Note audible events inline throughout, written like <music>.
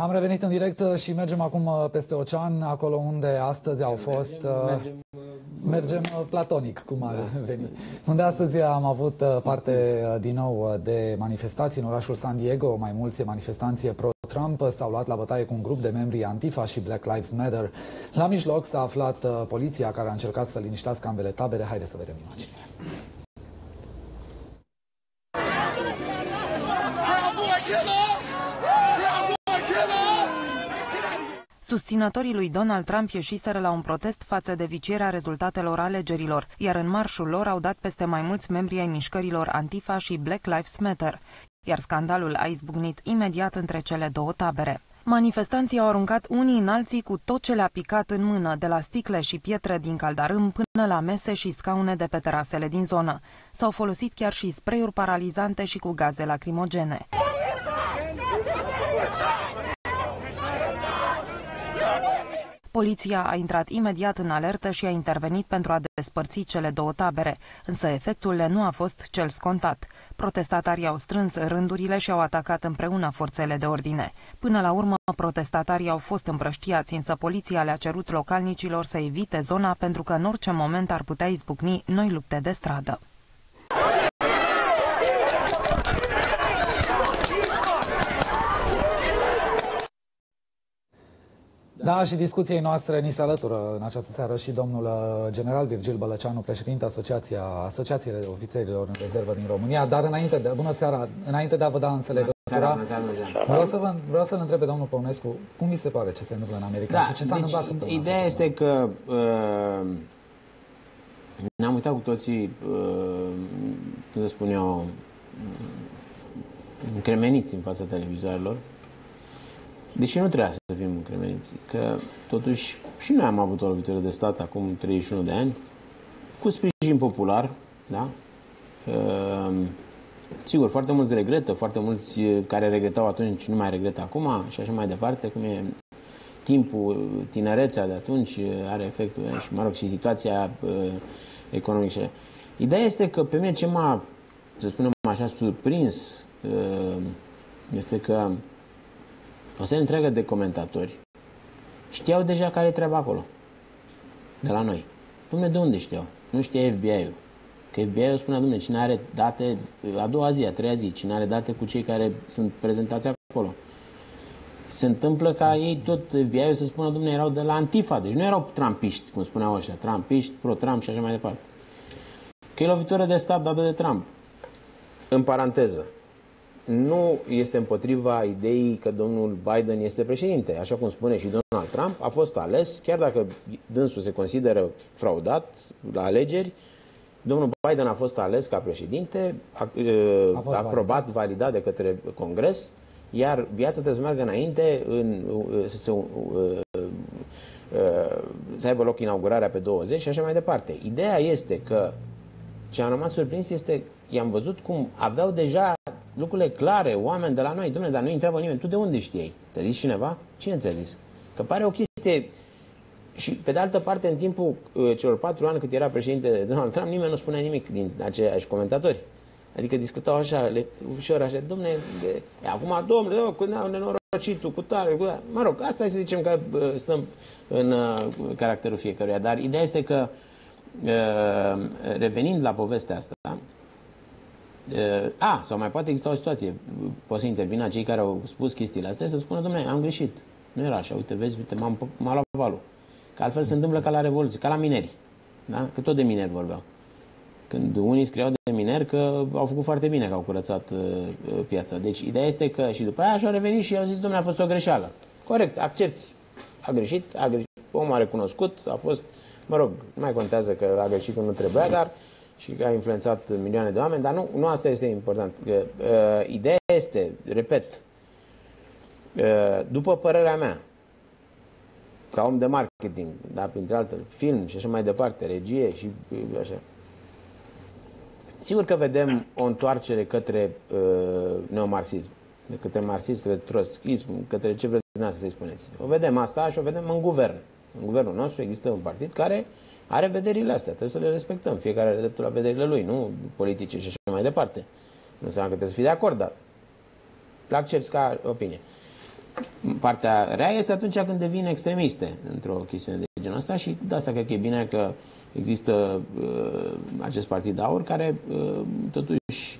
Am revenit în direct uh, și mergem acum uh, peste ocean, acolo unde astăzi au fost... Mergem, mergem, mergem platonic, cum ar da. veni. Unde astăzi am avut parte din nou de manifestații în orașul San Diego. Mai mulți manifestanții pro-Trump s-au luat la bătaie cu un grup de membri Antifa și Black Lives Matter. La mijloc s-a aflat poliția care a încercat să liniștească ambele tabere. Haideți să vedem imaginile. Susținătorii lui Donald Trump ieșiseră la un protest față de vicierea rezultatelor alegerilor, iar în marșul lor au dat peste mai mulți membri ai mișcărilor Antifa și Black Lives Matter, iar scandalul a izbucnit imediat între cele două tabere. Manifestanții au aruncat unii în alții cu tot ce le-a picat în mână, de la sticle și pietre din caldarâm până la mese și scaune de pe terasele din zonă. S-au folosit chiar și spray-uri paralizante și cu gaze lacrimogene. Poliția a intrat imediat în alertă și a intervenit pentru a despărți cele două tabere, însă efectul nu a fost cel scontat. Protestatarii au strâns rândurile și au atacat împreună forțele de ordine. Până la urmă, protestatarii au fost împrăștiați, însă poliția le-a cerut localnicilor să evite zona pentru că în orice moment ar putea izbucni noi lupte de stradă. Da, și discuției noastre ni se alătură în această seară și domnul uh, general Virgil Bălăceanu, președinte Asociația, Asociației Ofițerilor în Rezervă din România. Dar înainte de, bună seara, înainte de a vă da înțelegătura, vreau să vă, vreau să-l întrebe domnul Păunescu, cum vi se pare ce se întâmplă în America da, și ce s-a deci, întâmplat săptămâna Ideea este că uh, ne-am uitat cu toții, uh, cum să spun eu, încremeniți în fața televizoarelor, Deși nu trebuia să fim încremeniți, că totuși și noi am avut o lovitură de stat acum 31 de ani, cu sprijin popular, da? Uh, sigur, foarte mulți regretă, foarte mulți care regretau atunci nu mai regretă acum și așa mai departe, cum e timpul, tinerețea de atunci are efectul și, mă rog, și situația uh, economică. Ideea este că pe mine ce m-a, să spunem așa, surprins uh, este că o serie întreagă de comentatori știau deja care e treaba acolo. De la noi. Dumne, de unde știau? Nu știa FBI-ul. Că FBI-ul spunea, dumne, cine are date, a doua zi, a treia zi, cine are date cu cei care sunt prezentați acolo. Se întâmplă ca ei tot FBI-ul să spună, dumne, erau de la Antifa, deci nu erau trampiști, cum spuneau ăștia, trampiști, pro-Trump și așa mai departe. Că e lovitură de stat dată de Trump. În paranteză, nu este împotriva ideii că domnul Biden este președinte. Așa cum spune și Donald Trump, a fost ales, chiar dacă dânsul se consideră fraudat la alegeri, domnul Biden a fost ales ca președinte, a, a fost aprobat, validat. validat de către Congres, iar viața trebuie să meargă înainte, în, să, se, să aibă loc inaugurarea pe 20 și așa mai departe. Ideea este că ce am rămas surprins este, i-am văzut cum aveau deja lucrurile clare, oameni de la noi, domnule, dar nu întreabă nimeni, tu de unde știi? Ți-a zis cineva? Cine ți-a zis? Că pare o chestie... Și pe de altă parte, în timpul uh, celor patru ani cât era președinte Donald Trump, nimeni nu spunea nimic din aceiași comentatori. Adică discutau așa, le, ușor, așa, domne, de, acum, domnule, oh, cu nenorocit cu tare, cu tare. Mă rog, asta să zicem că uh, stăm în uh, caracterul fiecăruia. Dar ideea este că, uh, revenind la povestea asta, Uh, a, sau mai poate exista o situație. Poate să intervină cei care au spus chestiile astea să spună, domnule, am greșit. Nu era așa, uite, vezi, uite, m-am, m-a luat valul. Că altfel se întâmplă ca la Revoluție, ca la mineri. Da? Că tot de mineri vorbeau. Când unii scriau de mineri că au făcut foarte bine că au curățat uh, uh piața. Deci ideea este că și după aia și-au revenit și au zis, domnule, a fost o greșeală. Corect, accepti. A greșit, a greșit. Omul a recunoscut, a fost, mă rog, nu mai contează că a greșit cum nu trebuia, dar și că a influențat milioane de oameni, dar nu, nu asta este important. Că, uh, ideea este, repet, uh, după părerea mea, ca om de marketing, da, printre altele, film și așa mai departe, regie și uh, așa. Sigur că vedem o întoarcere către uh, neomarxism, de către marxism, către trotskism, către ce vreți să-i spuneți. O vedem asta și o vedem în guvern. În guvernul nostru există un partid care uh, are vederile astea, trebuie să le respectăm. Fiecare are dreptul la vederile lui, nu politice și așa mai departe. Nu înseamnă că trebuie să fii de acord, dar le accepti ca opinie. partea rea este atunci când devin extremiste într-o chestiune de genul ăsta și de asta cred că e bine că există uh, acest partid aur care uh, totuși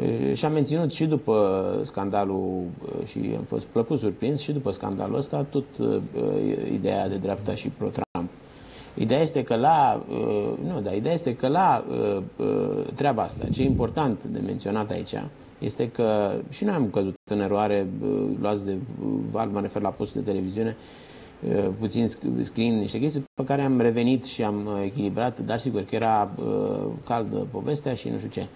uh, și-a menținut și după scandalul uh, și am fost plăcut surprins și după scandalul ăsta tot uh, ideea de dreapta și pro-Trump. Ideea este că la, uh, nu, da, ideea este că la uh, uh, treaba asta, ce e important de menționat aici, este că și noi am căzut în eroare, luați de val, mă refer la postul de televiziune, puțin scriind niște chestii pe care am revenit și am echilibrat, dar sigur că era caldă povestea și nu știu ce.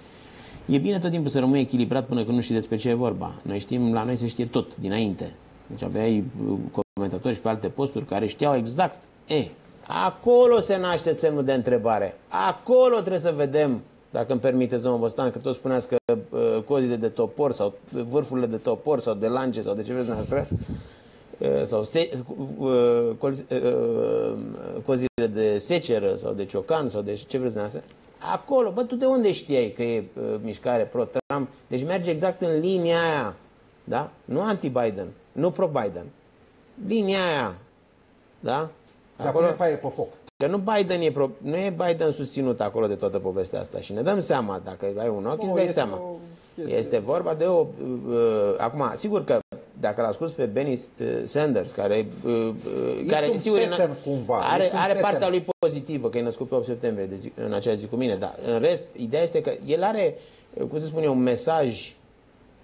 E bine tot timpul să rămâi echilibrat până când nu știi despre ce e vorba. Noi știm, la noi se știe tot dinainte. Deci aveai comentatori și pe alte posturi care știau exact, e, acolo se naște semnul de întrebare. Acolo trebuie să vedem dacă îmi permiteți, domnul Bostan, că toți spuneați că uh, cozile de topor sau vârfurile de topor sau de lance sau de ce vreți noastră, uh, sau se, uh, cozi, uh, uh, cozile de seceră sau de ciocan sau de ce vreți noastră, acolo, bă, tu de unde știai că e uh, mișcare pro-Trump? Deci merge exact în linia aia, da? Nu anti-Biden, nu pro-Biden. Linia aia, da? Acolo, Dar pune pe foc. Că nu Biden e, pro, nu e Biden susținut acolo de toată povestea asta și ne dăm seama, dacă ai un ochi, îți dai seama. Este vorba de o... Uh, acum, sigur că dacă l scos pe Benny uh, Sanders, care, uh, uh, care sigur, cumva. are, are partea lui pozitivă, că e născut pe 8 septembrie de zi, în acea zi cu mine, dar în rest, ideea este că el are, cum să spun eu, un mesaj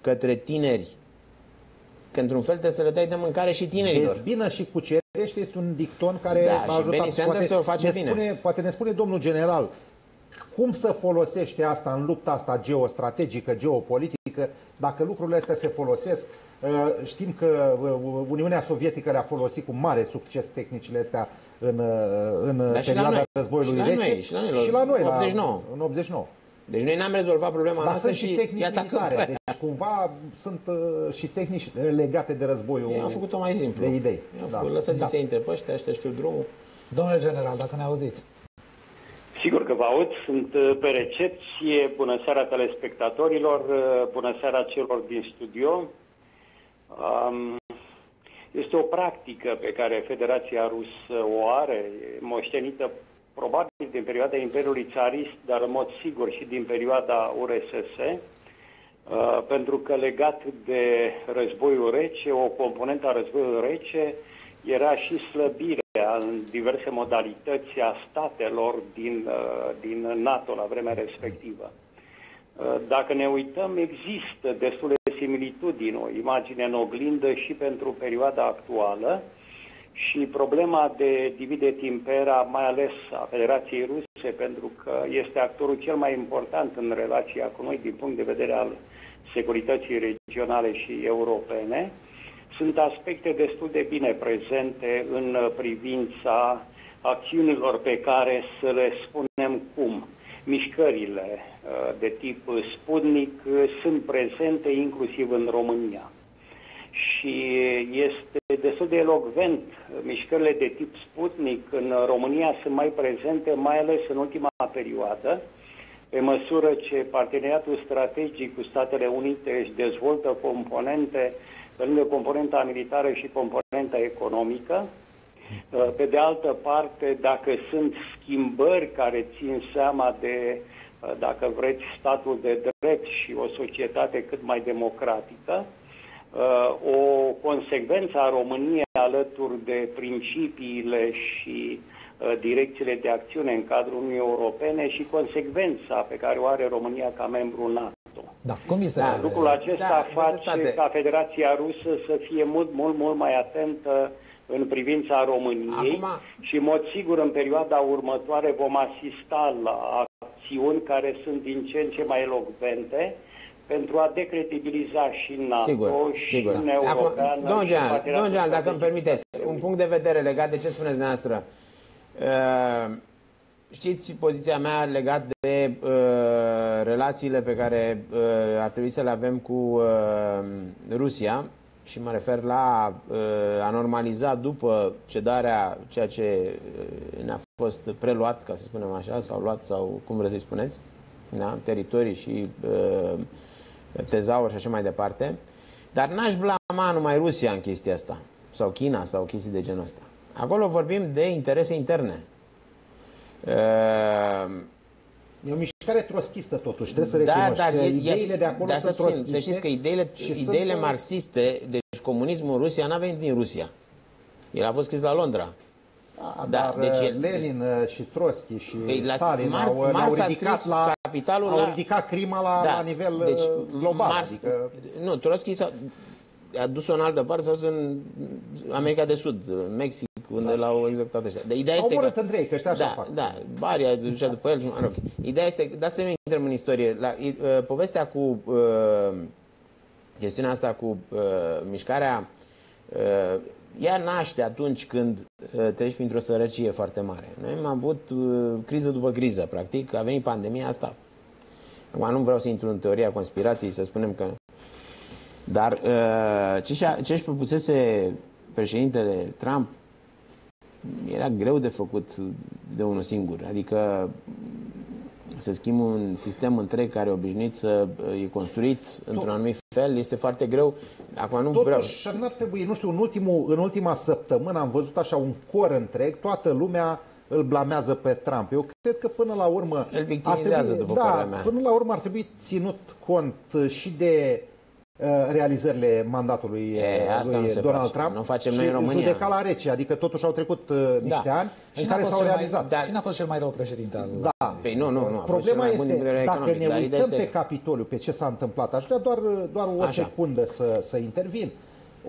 către tineri că într-un fel trebuie să le dai de mâncare și tinerilor. Dezbină și cucerește este un dicton care da, a ajutat. Și poate, o face ne bine. Spune, poate ne spune domnul general cum să folosește asta în lupta asta geostrategică, geopolitică, dacă lucrurile astea se folosesc. Uh, știm că uh, Uniunea Sovietică le-a folosit cu mare succes tehnicile astea în, uh, în perioada războiului rece. Și la noi, și la noi, la 89. La, în 89. Deci noi n-am rezolvat problema Dar asta și, și tehnici militare. Deci cumva sunt uh, și tehnici legate de războiul. Eu am făcut-o mai simplu. De idei. Eu da. lăsați da. să intre pe ăștia, ăștia știu drumul. Domnule general, dacă ne auziți. Sigur că vă aud, sunt uh, pe recepție. Bună seara telespectatorilor, uh, bună seara celor din studio. Um, este o practică pe care Federația Rusă o are, moștenită probabil din perioada Imperiului Țarist, dar în mod sigur și din perioada URSS, uh, pentru că legat de războiul rece, o componentă a războiului rece era și slăbirea în diverse modalități a statelor din, uh, din NATO la vremea respectivă. Uh, dacă ne uităm, există destule similitudini, o imagine în oglindă și pentru perioada actuală, și problema de divide timpera, mai ales a Federației Ruse, pentru că este actorul cel mai important în relația cu noi din punct de vedere al securității regionale și europene, sunt aspecte destul de bine prezente în privința acțiunilor pe care să le spunem cum. Mișcările uh, de tip Sputnik sunt prezente inclusiv în România și este destul de elocvent. Mișcările de tip Sputnik în România sunt mai prezente, mai ales în ultima perioadă, pe măsură ce parteneriatul strategic cu Statele Unite își dezvoltă componente, pe lângă componenta militară și componenta economică. Pe de altă parte, dacă sunt schimbări care țin seama de, dacă vreți, statul de drept și o societate cât mai democratică, Uh, o consecvență a României alături de principiile și uh, direcțiile de acțiune în cadrul Uniunii Europene și consecvența pe care o are România ca membru NATO. Da, cum este? Da, lucrul acesta da, face ca Federația Rusă să fie mult, mult, mult mai atentă în privința României Acum... și, în mod sigur, în perioada următoare vom asista la acțiuni care sunt din ce în ce mai elocvente pentru a decredibiliza și NATO sigur, și sigur. în Europeană. Domnul General, domnul General, dacă îmi permiteți, un punct de vedere legat de ce spuneți dumneavoastră. Uh, știți poziția mea legat de uh, relațiile pe care uh, ar trebui să le avem cu uh, Rusia și mă refer la uh, a normaliza după cedarea ceea ce uh, ne-a fost preluat, ca să spunem așa, sau luat, sau cum vreți să-i spuneți, da? teritorii și uh, tezaur și așa mai departe. Dar n-aș blama numai Rusia în chestia asta, sau China, sau chestii de genul ăsta. Acolo vorbim de interese interne. Uh, E o mișcare troschistă totuși, trebuie să da, recunoști dar că e, ideile de acolo dar sunt să, țin, troschiste. să știți că ideile, și ideile sunt, marxiste, deci comunismul în Rusia n-a venit din Rusia. El a fost scris la Londra. Da, Da, dar deci deci e- Lenin uh, și Trotsky și Păi, la- Stalin Marx- au, Marx au a ridicat scris la Capitalul au la- ridicat crima la, Da, la nivel deci, uh, global. Marx, adică, Nu, Trotsky s-a a dus-o în altă parte sau în America de Sud, în Mexic, unde l-au executat ăștia. De, ideea s-au este omorât că, între ei, că ăștia așa da, fac. da, Bari a ducea după el, mă rog. Ideea este, da să nu intrăm în istorie. La, i- uh, povestea cu uh, chestiunea asta cu uh, mișcarea uh, ea naște atunci când uh, treci printr-o sărăcie foarte mare. Noi am avut uh, criză după criză, practic, a venit pandemia asta. Acum nu vreau să intru în teoria conspirației, să spunem că... Dar uh, ce, și-a, ce își propusese președintele Trump era greu de făcut de unul singur. Adică să schimbi un sistem întreg care e obișnuit să e construit într-un anumit fel, este foarte greu. Acum nu vreau... Totuși, n-ar trebui, nu știu, în, ultimul, în ultima săptămână am văzut așa un cor întreg, toată lumea îl blamează pe Trump. Eu cred că până la urmă... Îl ar victimizează, trebui, după da, părerea mea. până la urmă ar trebui ținut cont uh, și de uh, realizările mandatului uh, E, asta lui nu se Donald face. Trump Nu facem și noi în România. judeca la rece, adică totuși au trecut uh, niște ani în Cine a care fost s-au cel mai- realizat. Da. Cine a fost cel mai rău președinte al Da. Păi nu, nu, nu. A fost cel Problema mai bun din punct de este, vedere dacă economic, ne dar ideea uităm este pe Capitoliu, pe ce s-a întâmplat, aș vrea doar, doar o Așa. secundă să, să intervin.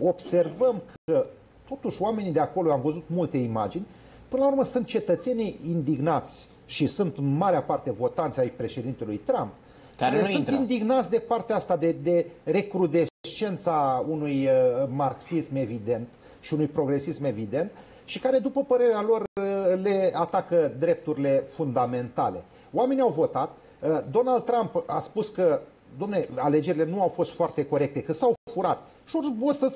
Observăm că totuși oamenii de acolo, am văzut multe imagini, până la urmă sunt cetățenii indignați și sunt în marea parte votanți ai președintelui Trump, Care nu sunt intră. indignați de partea asta de, de recrudescența unui uh, marxism evident și unui progresism evident și care, după părerea lor, uh, le atacă drepturile fundamentale. Oamenii au votat. Uh, Donald Trump a spus că, domne, alegerile nu au fost foarte corecte, că s-au furat. Și o să,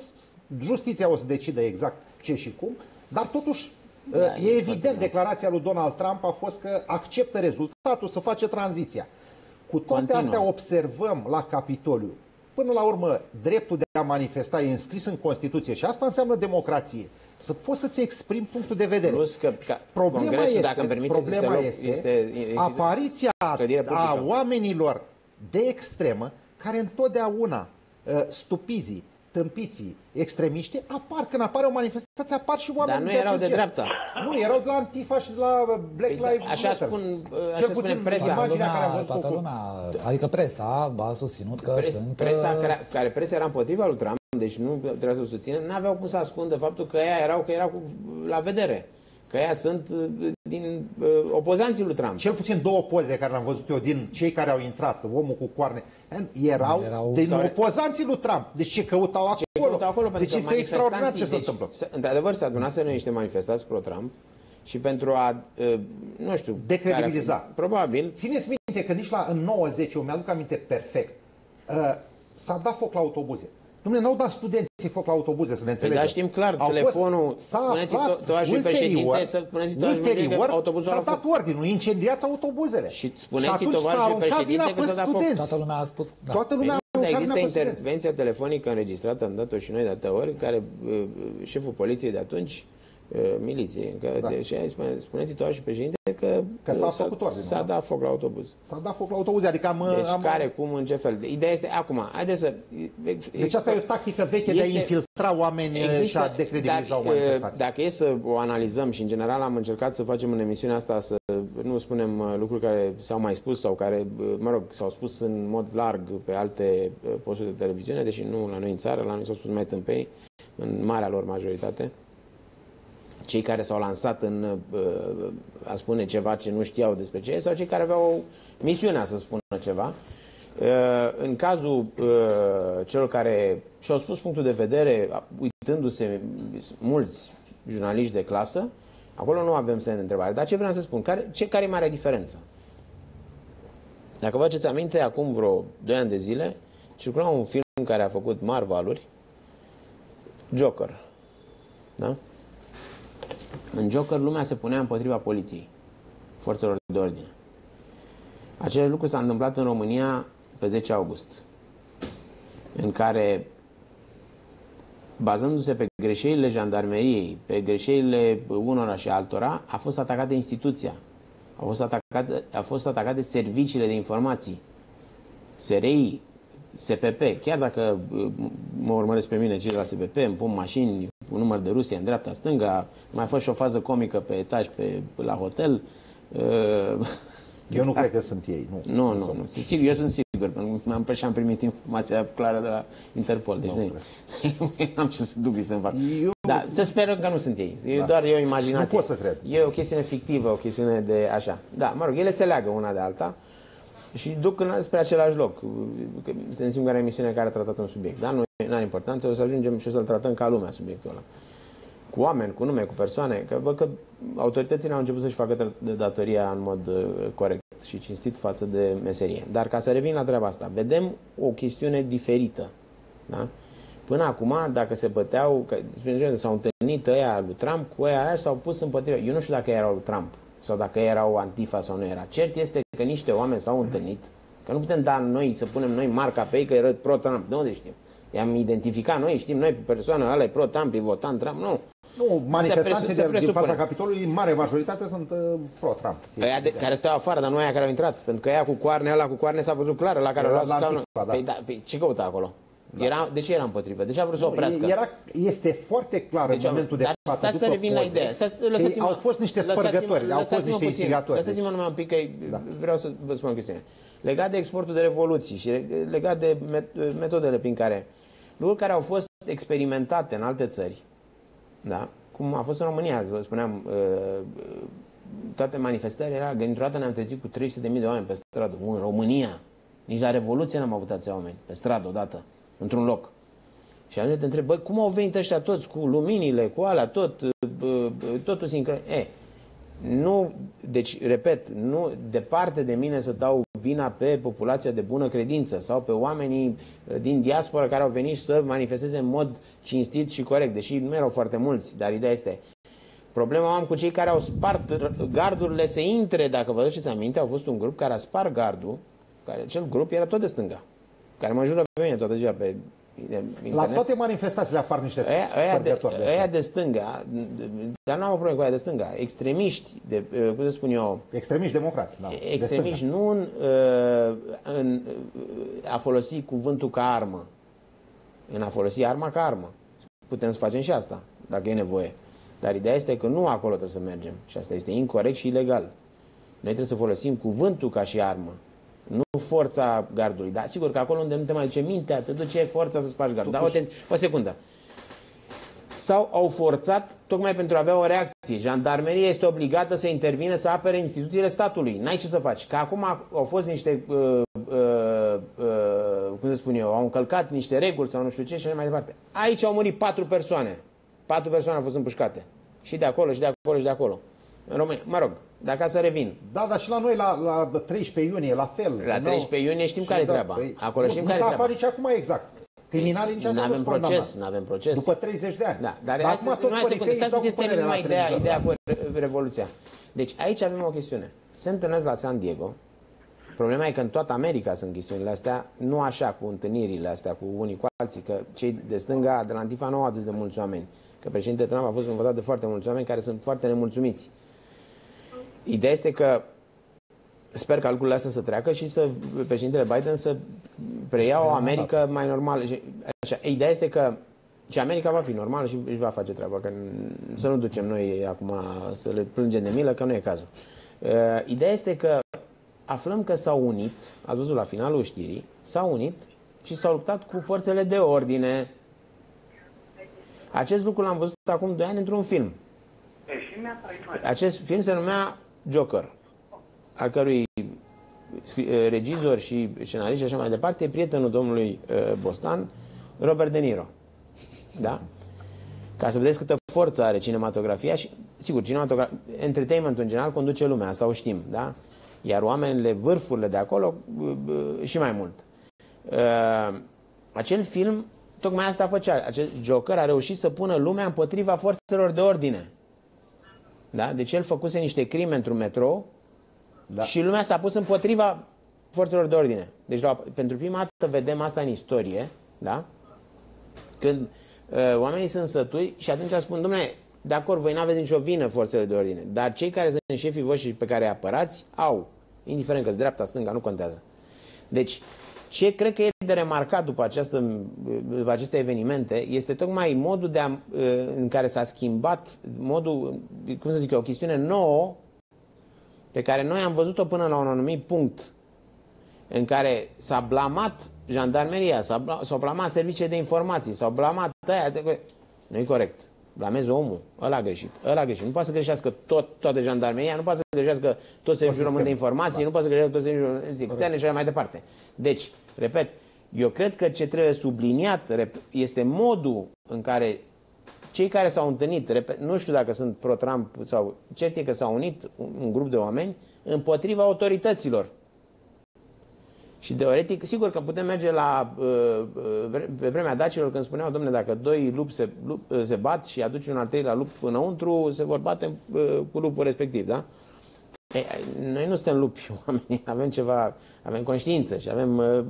justiția o să decidă exact ce și cum, dar totuși Da, uh, e e foarte evident, declarația lui Donald Trump a fost că acceptă rezultatul, să face tranziția. Cu toate Continuă. astea observăm la Capitoliu. Până la urmă, dreptul de a manifesta e înscris în Constituție și asta înseamnă democrație. Să poți să-ți exprimi punctul de vedere. Plus că ca, Problema Congresul, este, dacă îmi permiteți, problema este, este, loc, este, este apariția clădire a publică. oamenilor de extremă care întotdeauna uh, stupizii, tâmpiții, extremiști apar. Când apare o manifestație, apar și oameni Dar nu de erau acest de gen. dreapta. Nu, erau de la Antifa și de la Black Păi da, Lives așa Matter. spun, așa Cel spune puțin presa. Toată imaginea care am lumea, văzut-o toată cu- lumea, adică presa a susținut că Pres, sunt... presa uh, care, care presa era împotriva lui Trump, deci nu trebuia să-l susțină, n-aveau cum să ascundă faptul că ea erau, că erau cu, la vedere. Că ea sunt uh, din uh, opozanții lui Trump. Cel puțin două poze care le-am văzut eu din cei care au intrat, omul cu coarne, erau, Erau- din sau- opozanții lui Trump. Deci ce căutau acolo? Ce căutau acolo deci pentru că este extraordinar ce se manifestanții- întâmplă. Deci, s- într-adevăr, s-a adunat să niște manifestați pro-Trump și pentru a, uh, nu știu... Decredibiliza. care a fost- Probabil. Țineți minte că nici la în 90, eu mi-aduc aminte perfect, uh, s-a dat foc la autobuze. Dumnezeu, n-au dat studenții foc la autobuze, să ne înțelegem. dar știm clar, Au fost- telefonul, s-a spuneți-i aflat to- toașul președinte ulterior, să- spuneți-i toașul președinte că ulterior autobuzul s-a a dat fost- ordinul, incendiați autobuzele. Și spuneți-i atunci tovarășul s-a aruncat președinte vina că pe s-a dat foc. studenți. Toată lumea a spus... Da. Toată lumea Păi nu, a dar aruncat există vina pe studenți. intervenția telefonică înregistrată, am dat-o și noi de atâtea ori, care uh, șeful poliției de atunci, uh, miliției, că Da. deci, aia spune, spuneți toată și președinte că, Că s-a uh, făcut ordinul, S-a da. dat foc la autobuz. S-a dat foc la autobuze, adică am... Deci am care, cum, în ce fel. Ideea este, acum, haideți să... Deci asta e o tactică veche de a Este- infiltra oameni și a decredibiliza o dar, manifestație. Dacă e să o analizăm și în general am încercat să facem în emisiunea asta să nu spunem uh, lucruri care s-au mai spus sau care, uh, mă rog, s-au spus în mod larg pe alte uh, posturi de televiziune, deși nu la noi în țară, la noi s-au spus mai tâmpeni, în marea lor majoritate. Cei care s-au lansat în uh, a spune ceva ce nu știau despre ce e, sau cei care aveau misiunea să spună ceva. Uh, În cazul uh, celor care și-au spus punctul de vedere, uitându-se mulți jurnaliști de clasă, acolo nu avem semn de întrebare. Dar ce vreau să spun? Care, ce, care e marea diferență? Dacă vă aduceți aminte, acum vreo 2 ani de zile, circula un film care a făcut mari valuri, Joker. Da? În Joker lumea se punea împotriva poliției, forțelor de ordine. Același lucru s-a întâmplat în România pe 10 august, în care bazându-se pe greșelile jandarmeriei, pe greșelile unora și altora, a fost atacată instituția. A fost atacată, a fost atacate serviciile de informații. SRI, SPP, chiar dacă uh, mă urmăresc pe mine cei de la SPP, îmi pun mașini, un număr de Rusia în dreapta, stânga, mai fost și o fază comică pe etaj, pe, la hotel. Uh, eu nu <laughs> cred că sunt ei. Nu, nu, nu. nu. Sigur, eu sunt sigur, pentru că am, și am primit informația clară de la Interpol. Deci nu, nu <laughs> am ce să dubii să-mi fac. Eu... Da, să sperăm că nu sunt ei. E da. doar e o imaginație. Nu pot să cred. E o chestiune fictivă, o chestiune de așa. Da, mă rog, ele se leagă una de alta și duc în, spre același loc. Este singura emisiune care a tratat un subiect. Dar nu are importanță, o să ajungem și o să-l tratăm ca lumea subiectul ăla. Cu oameni, cu nume, cu persoane, că văd că autoritățile au început să-și facă de datoria în mod uh, corect și cinstit față de meserie. Dar ca să revin la treaba asta, vedem o chestiune diferită. Da? Până acum, dacă se băteau, că, s-au întâlnit ăia lui Trump cu ăia aia s-au pus împotriva. Eu nu știu dacă erau lui Trump sau dacă erau Antifa sau nu era. Cert este că niște oameni s-au întâlnit, că nu putem da noi să punem noi marca pe ei că era pro-Trump. Nu de știm. I-am identificat noi, știm noi pe persoana ăla e pro-Trump, e votant Trump. Nu. Nu, manifestanții de, din fața Capitolului, în mare majoritate, sunt uh, pro-Trump. Ăia de, care stau afară, dar nu aia care au intrat. Pentru că ea cu coarne, ăla cu coarne s-a văzut clar, la care a luat scaunul. Da. Păi, da, păi, ce căuta acolo? Da. Era, de ce era împotrivă? De ce a vrut să oprească? Era, este foarte clar deci, în momentul de față. Stai să revin la ideea. Stai, au fost niște spărgători, au fost niște instigatori. Lăsați-mă numai un pic că da. vreau să vă spun o chestiune. Legat de exportul de revoluții și legat de metodele prin care lucruri care au fost experimentate în alte țări, da? cum a fost în România, vă spuneam, uh, toate manifestările era, că dintr-o dată ne-am trezit cu 300.000 de oameni pe stradă, în România. Nici la Revoluție n-am avut atâția oameni pe stradă odată într-un loc. Și atunci te întreb, băi, cum au venit ăștia toți cu luminile, cu alea, tot, totul sincron. E, nu, deci, repet, nu departe de mine să dau vina pe populația de bună credință sau pe oamenii din diaspora care au venit să manifesteze în mod cinstit și corect, deși nu erau foarte mulți, dar ideea este, Problema am cu cei care au spart gardurile să intre, dacă vă duceți aminte, au fost un grup care a spart gardul, care acel grup era tot de stânga care mă jură pe mine toată ziua pe internet. La toate manifestațiile apar niște aia, aia, de, de, aia de stânga, dar nu am o problemă cu aia de stânga, extremiști, de, uh, cum să spun eu... Extremiști democrați, da. Extremiști, nu în, uh, în a folosi cuvântul ca armă, în a folosi arma ca armă. Putem să facem și asta, dacă e nevoie. Dar ideea este că nu acolo trebuie să mergem. Și asta este incorrect și ilegal. Noi trebuie să folosim cuvântul ca și armă. Nu forța gardului. Dar sigur că acolo unde nu te mai duce mintea, te duce forța să spargi gardul. Dar atenție, o secundă. Sau au forțat tocmai pentru a avea o reacție. Jandarmeria este obligată să intervină să apere instituțiile statului. N-ai ce să faci. Că acum au fost niște, uh, uh, uh, cum să spun eu, au încălcat niște reguli sau nu știu ce și mai departe. Aici au murit patru persoane. Patru persoane au fost împușcate. Și de acolo, și de acolo, și de acolo. În România. Mă rog, dacă să revin. Da, dar și la noi, la, la 13 iunie, la fel. La 13 iunie știm care e da, treaba. Păi, Acolo știm care e treaba. Nu nici acum exact. Criminalii nici Nu avem proces, nu avem proces. După 30 de ani. Da, dar, dar acum toți nu secundă, stați să termin numai ideea, ideea cu Revoluția. Deci aici avem o chestiune. Se întâlnesc la San Diego, Problema e că în toată America sunt chestiunile astea, nu așa cu întâlnirile astea cu unii cu alții, că cei de stânga, de la Antifa, nu au atât de mulți oameni. Că președintele Trump a fost învățat de foarte mulți oameni care sunt foarte nemulțumiți. Ideea este că sper că lucrurile astea să treacă și să președintele Biden să preia o America mai normală. Așa, ideea este că și America va fi normală și își va face treaba. Că să nu ducem noi acum să le plângem de milă, că nu e cazul. Uh, ideea este că aflăm că s-au unit, ați văzut la finalul știrii, s-au unit și s-au luptat cu forțele de ordine. Acest lucru l-am văzut acum 2 ani într-un film. Acest film se numea Joker, al cărui eh, regizor și scenarist și așa mai departe, e prietenul domnului eh, Bostan, Robert De Niro. Da? Ca să vedeți câtă forță are cinematografia și, sigur, cinematografia, entertainmentul în general conduce lumea, asta o știm, da? Iar oamenile, vârfurile de acolo, eh, și mai mult. Acel film, tocmai asta făcea. Acel Joker a reușit să pună lumea împotriva forțelor de ordine. Da? Deci el făcuse niște crime într-un metrou da. și lumea s-a pus împotriva forțelor de ordine. Deci la, pentru prima dată vedem asta în istorie, da? când uh, oamenii sunt sături și atunci spun, domnule, de acord, voi nu aveți nicio vină forțele de ordine, dar cei care sunt șefii voștri pe care îi apărați au, indiferent că dreapta, stânga, nu contează. Deci, ce cred că e de remarcat după, această, după aceste evenimente este tocmai modul de a, în care s-a schimbat modul, cum să zic eu, o chestiune nouă pe care noi am văzut-o până la un anumit punct în care s-a blamat jandarmeria, s-au blamat servicii de informații, s-au blamat aia. Nu e corect. Blamezi omul, ăla a greșit, ăla a greșit. Nu poate să greșească tot, toată jandarmeria, nu poate să greșească toți serviciul român de informații, da. nu poate să greșească toți serviciul externe și așa mai departe. Deci, repet, eu cred că ce trebuie subliniat este modul în care cei care s-au întâlnit, repet, nu știu dacă sunt pro-Trump sau cert e că s-au unit un grup de oameni împotriva autorităților. Și teoretic, sigur că putem merge la uh, uh, pe vremea dacilor când spuneau, domne, dacă doi lupi se, lup, uh, se bat și aduci un al treilea lup înăuntru, se vor bate cu lupul respectiv, da? Ei, noi nu suntem lupi <laughs> oameni, avem ceva, avem conștiință și avem uh,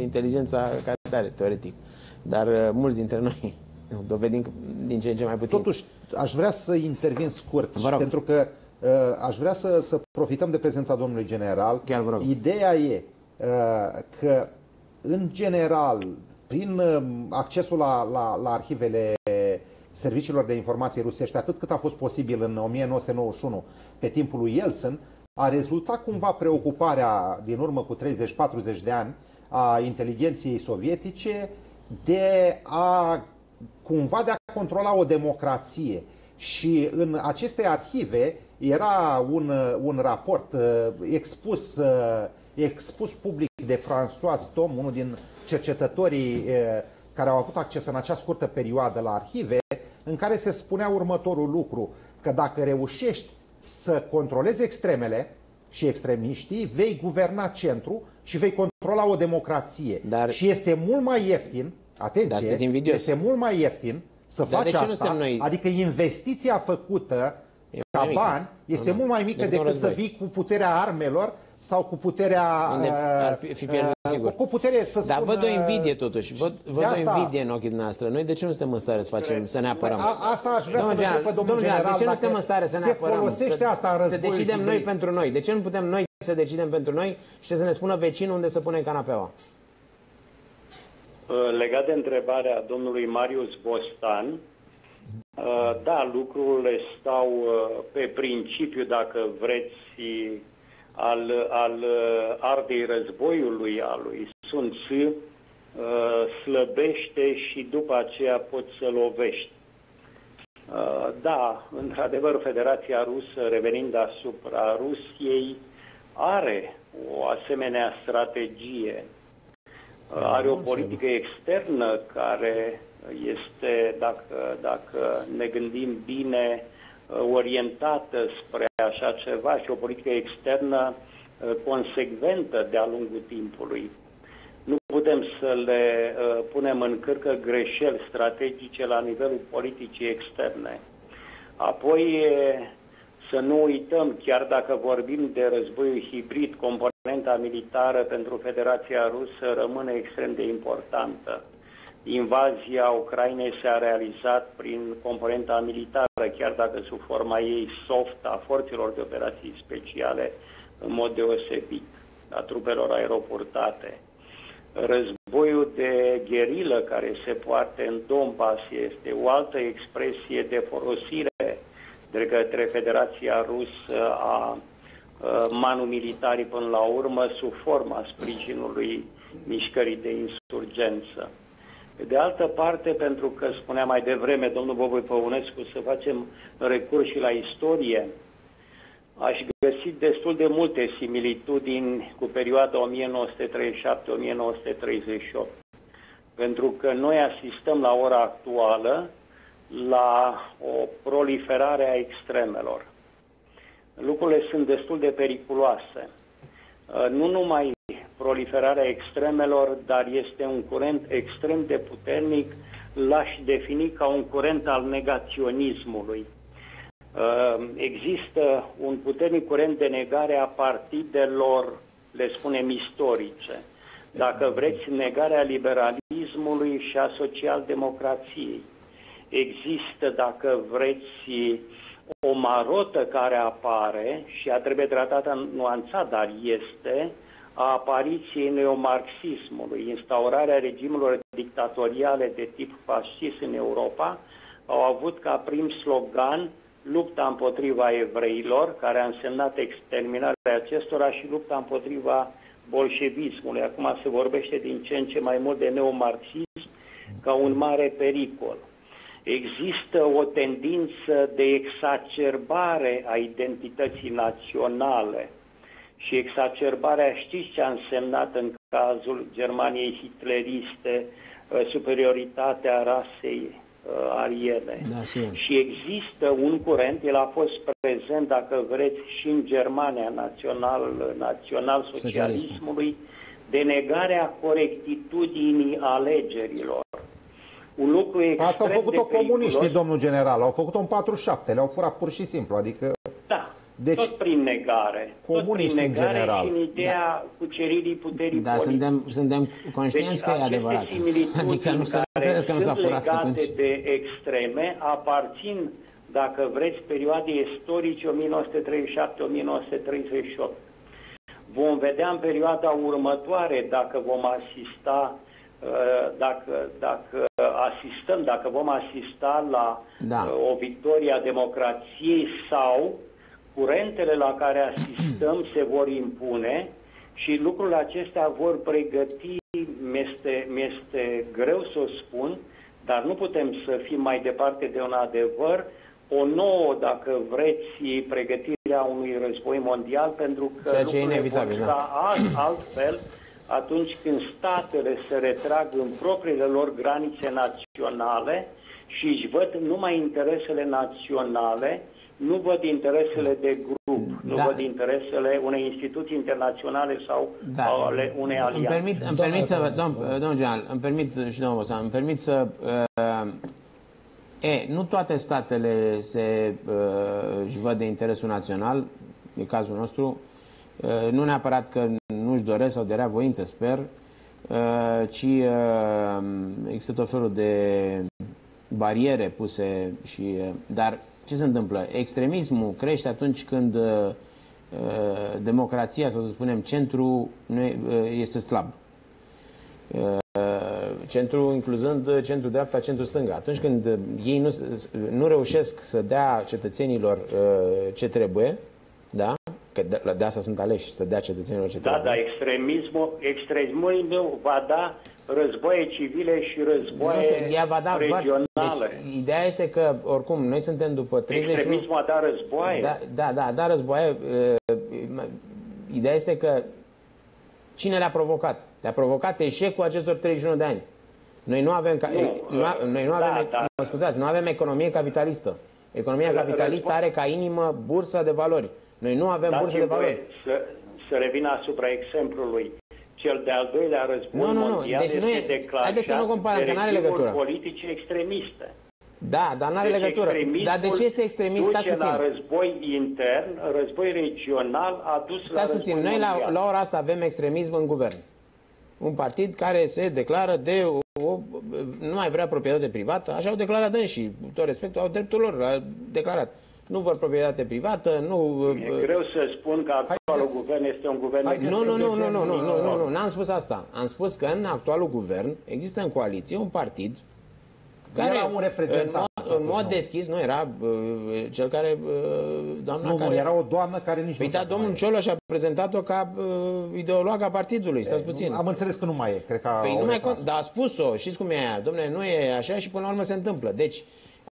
inteligența ca tare, teoretic. Dar uh, mulți dintre noi <laughs> dovedim din ce în ce mai puțin. Totuși, aș vrea să intervin scurt, pentru că uh, aș vrea să, să profităm de prezența domnului general. Chiar vă rog. Ideea e uh, că, în general, prin uh, accesul la, la, la arhivele serviciilor de informații rusești, atât cât a fost posibil în 1991 pe timpul lui Yeltsin, a rezultat cumva preocuparea din urmă cu 30-40 de ani a inteligenției sovietice de a cumva de a controla o democrație. Și în aceste arhive era un, un raport uh, expus, uh, expus public de François Tom, unul din cercetătorii uh, care au avut acces în acea scurtă perioadă la arhive, în care se spunea următorul lucru, că dacă reușești să controlezi extremele și extremiștii, vei guverna centru și vei controla o democrație. Dar... Și este mult mai ieftin, atenție, este mult mai ieftin să Dar faci asta, noi... adică investiția făcută ca bani este mult mai mică decât să vii cu puterea armelor sau cu puterea... Unde ar fi pierdut, uh, sigur. Cu putere să Dar văd o invidie totuși, văd, văd o invidie în ochii noastre. Noi de ce nu suntem în stare să facem, să ne apărăm? A, asta aș vrea domnul să vă întreb pe domnul general, de ce nu suntem în stare să ne apărăm? folosește să, asta în Să decidem noi pentru noi. De ce nu putem noi să decidem pentru noi și să ne spună vecinul unde să punem canapeaua? Uh, legat de întrebarea domnului Marius Bostan, uh, da, lucrurile stau pe principiu, dacă vreți, al, al uh, ardei războiului al lui Sun Tzu, uh, slăbește și după aceea poți să lovești. Uh, da, într-adevăr, Federația Rusă, revenind asupra Rusiei, are o asemenea strategie. Are o politică externă care este, dacă, dacă ne gândim bine, orientată spre așa ceva și o politică externă uh, consecventă de-a lungul timpului. Nu putem să le uh, punem în cârcă greșeli strategice la nivelul politicii externe. Apoi să nu uităm, chiar dacă vorbim de războiul hibrid, componenta militară pentru Federația Rusă rămâne extrem de importantă. Invazia Ucrainei s-a realizat prin componenta militară, chiar dacă sub forma ei soft a forțelor de operații speciale, în mod deosebit, a trupelor aeroportate. Războiul de gherilă care se poate în Donbass este o altă expresie de folosire de către Federația Rusă a manu militarii până la urmă sub forma sprijinului mișcării de insurgență. Pe de altă parte, pentru că spunea mai devreme domnul Boboi Păunescu să facem recurs și la istorie, aș găsi destul de multe similitudini cu perioada 1937-1938. Pentru că noi asistăm la ora actuală la o proliferare a extremelor. Lucrurile sunt destul de periculoase. Nu numai proliferarea extremelor, dar este un curent extrem de puternic, l-aș defini ca un curent al negaționismului. Uh, există un puternic curent de negare a partidelor, le spunem, istorice. dacă vreți, negarea liberalismului și a social-democrației. Există, dacă vreți, o marotă care apare și a trebuie tratată nuanțat, dar este a apariției neomarxismului, instaurarea regimurilor dictatoriale de tip fascist în Europa, au avut ca prim slogan lupta împotriva evreilor, care a însemnat exterminarea acestora și lupta împotriva bolșevismului. Acum se vorbește din ce în ce mai mult de neomarxism ca un mare pericol. Există o tendință de exacerbare a identității naționale și exacerbarea, știți ce a însemnat în cazul Germaniei hitleriste, uh, superioritatea rasei uh, ariene. Da, și există un curent, el a fost prezent, dacă vreți, și în Germania național, național socialismului, de negarea corectitudinii alegerilor. Un lucru extrem Asta au făcut-o comuniștii, domnul general. Au făcut-o în 47, le-au furat pur și simplu. Adică... Da, deci, tot prin negare. Comuniști tot prin negare în general. și în ideea da. cuceririi puterii Da, suntem, suntem conștienți deci, că e adevărat. Adică nu se că nu s-a furat legate atunci. de extreme aparțin, dacă vreți, perioadei istorice 1937-1938. Vom vedea în perioada următoare dacă vom asista Uh, dacă, dacă asistăm, dacă vom asista la da. Uh, o victorie a democrației sau curentele la care asistăm se vor impune și lucrurile acestea vor pregăti, mi-este, mi-este greu să o spun, dar nu putem să fim mai departe de un adevăr, o nouă, dacă vreți, pregătirea unui război mondial, pentru că Ceea ce lucrurile vor da. alt, altfel atunci când statele se retrag în propriile lor granițe naționale și își văd numai interesele naționale, nu văd interesele de grup, nu da. văd interesele unei instituții internaționale sau da. ale unei alianțe. Îmi permit, îmi permit să, domn, domnul general, îmi permit și domnul Bosan, îmi permit să uh, E, nu toate statele se uh, își văd de interesul național, e cazul nostru, uh, nu neapărat că nu-și doresc sau de rea voință, sper, uh, ci uh, există tot felul de bariere puse și... Uh, dar ce se întâmplă? Extremismul crește atunci când democrația, sau să spunem, centru este slab. Centru incluzând centru dreapta, centru stânga. Atunci când ei nu, nu reușesc să dea cetățenilor ce trebuie, da? Că de, de asta sunt aleși, să dea cetățenilor ce Da, trebuie. dar extremismul, extremismul nu va da războaie civile și războaie nu știu, ea va da, regionale. Deci, ideea este că, oricum, noi suntem după 30... Extremismul a dat războaie. Da, da, da, a dat războaie. Uh, ideea este că cine le-a provocat? Le-a provocat eșecul acestor 31 de ani. Noi nu avem, ca, nu, nu, noi nu da, avem, da, mă scuzați, nu avem economie capitalistă. Economia capitalistă are ca inimă bursa de valori. Noi nu avem bursă de valori. Să, să revin asupra exemplului. Cel de-al doilea război nu, nu, nu. mondial deci nu e, declarat Haideți să nu comparăm, că nu are legătură. politice extremiste. Da, dar nu are deci legătură. Dar de ce este extremist? Stați puțin. la război intern, război regional, a dus Stați la puțin, noi la, la ora asta avem extremism în guvern. Un partid care se declară de o, o, nu mai vrea proprietate privată, așa au declarat și tot respectul, au dreptul lor, a declarat nu vor proprietate privată, nu... E uh, greu să spun că actualul Haideți... guvern este un guvern... Nu, nu, nu, nu, nu, nu, nu, nu, nu, n-am spus asta. Am spus că în actualul guvern există în coaliție un partid care era un reprezentant. În mod, în mod deschis nu era uh, cel care... Uh, doamna nu, care... era o doamnă care nici păi nu da, domnul Cioloș a prezentat-o ca uh, ideolog a partidului, stați puțin. Am înțeles că nu mai e, cred că păi nu mai con- dar a spus-o, știți cum e aia, domnule, nu e așa și până la urmă se întâmplă. Deci,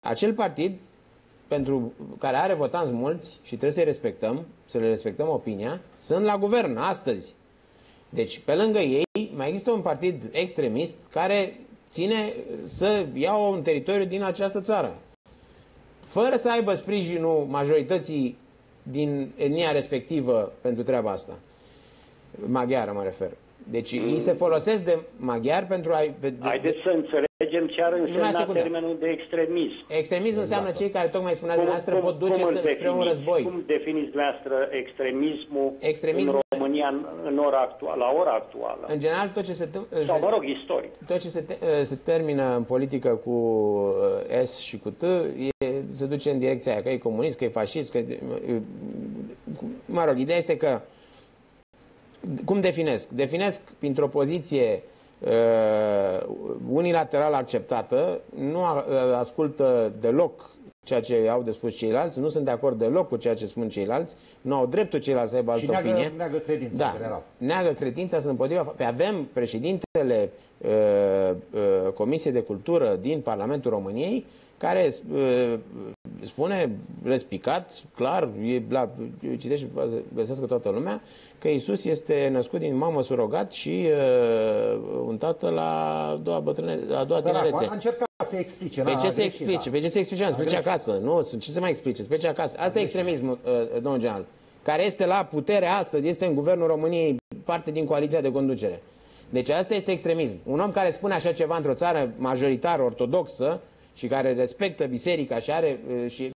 acel partid pentru care are votanți mulți și trebuie să-i respectăm, să le respectăm opinia, sunt la guvern astăzi. Deci, pe lângă ei, mai există un partid extremist care ține să ia un teritoriu din această țară. Fără să aibă sprijinul majorității din etnia respectivă pentru treaba asta. Maghiară mă refer. Deci mm. ei se folosesc de maghiari pentru a... De, Haideți să înțelegem ce ar însemna termenul de extremism. Extremism înseamnă cei care tocmai spuneați dumneavoastră pot duce cum spre un război. Cum definiți dumneavoastră extremismul Extremism, în România? România în, în ora actuală, la ora actuală. În general, tot ce se, Sau, mă rog, istoric. Tot ce se, te, se termină în politică cu uh, S și cu T, e, se duce în direcția aia, că e comunist, că e fascist, că... Mă rog, ideea este că cum definesc? Definesc printr-o poziție uh, unilateral acceptată, nu uh, ascultă deloc ceea ce au de spus ceilalți, nu sunt de acord deloc cu ceea ce spun ceilalți, nu au dreptul ceilalți să aibă altă și neagă, opinie. neagă credința da, în general. Neagă credința, sunt împotriva. Pe avem președintele uh, uh, Comisiei de Cultură din Parlamentul României, care uh, spune respicat, clar, e la, citește și găsească toată lumea, că Isus este născut din mamă surogat și uh, un tată la a doua, bătrâne, la a doua tinerețe. A încercat să explice. Pe ce se explice? Pe ce se explice? Să plece acasă. Nu, ce se mai explice? Să plece acasă. Asta e extremismul, uh, domnul general. Care este la putere astăzi, este în guvernul României, parte din coaliția de conducere. Deci asta este extremism. Un om care spune așa ceva într-o țară majoritar ortodoxă, și care respectă biserica și are și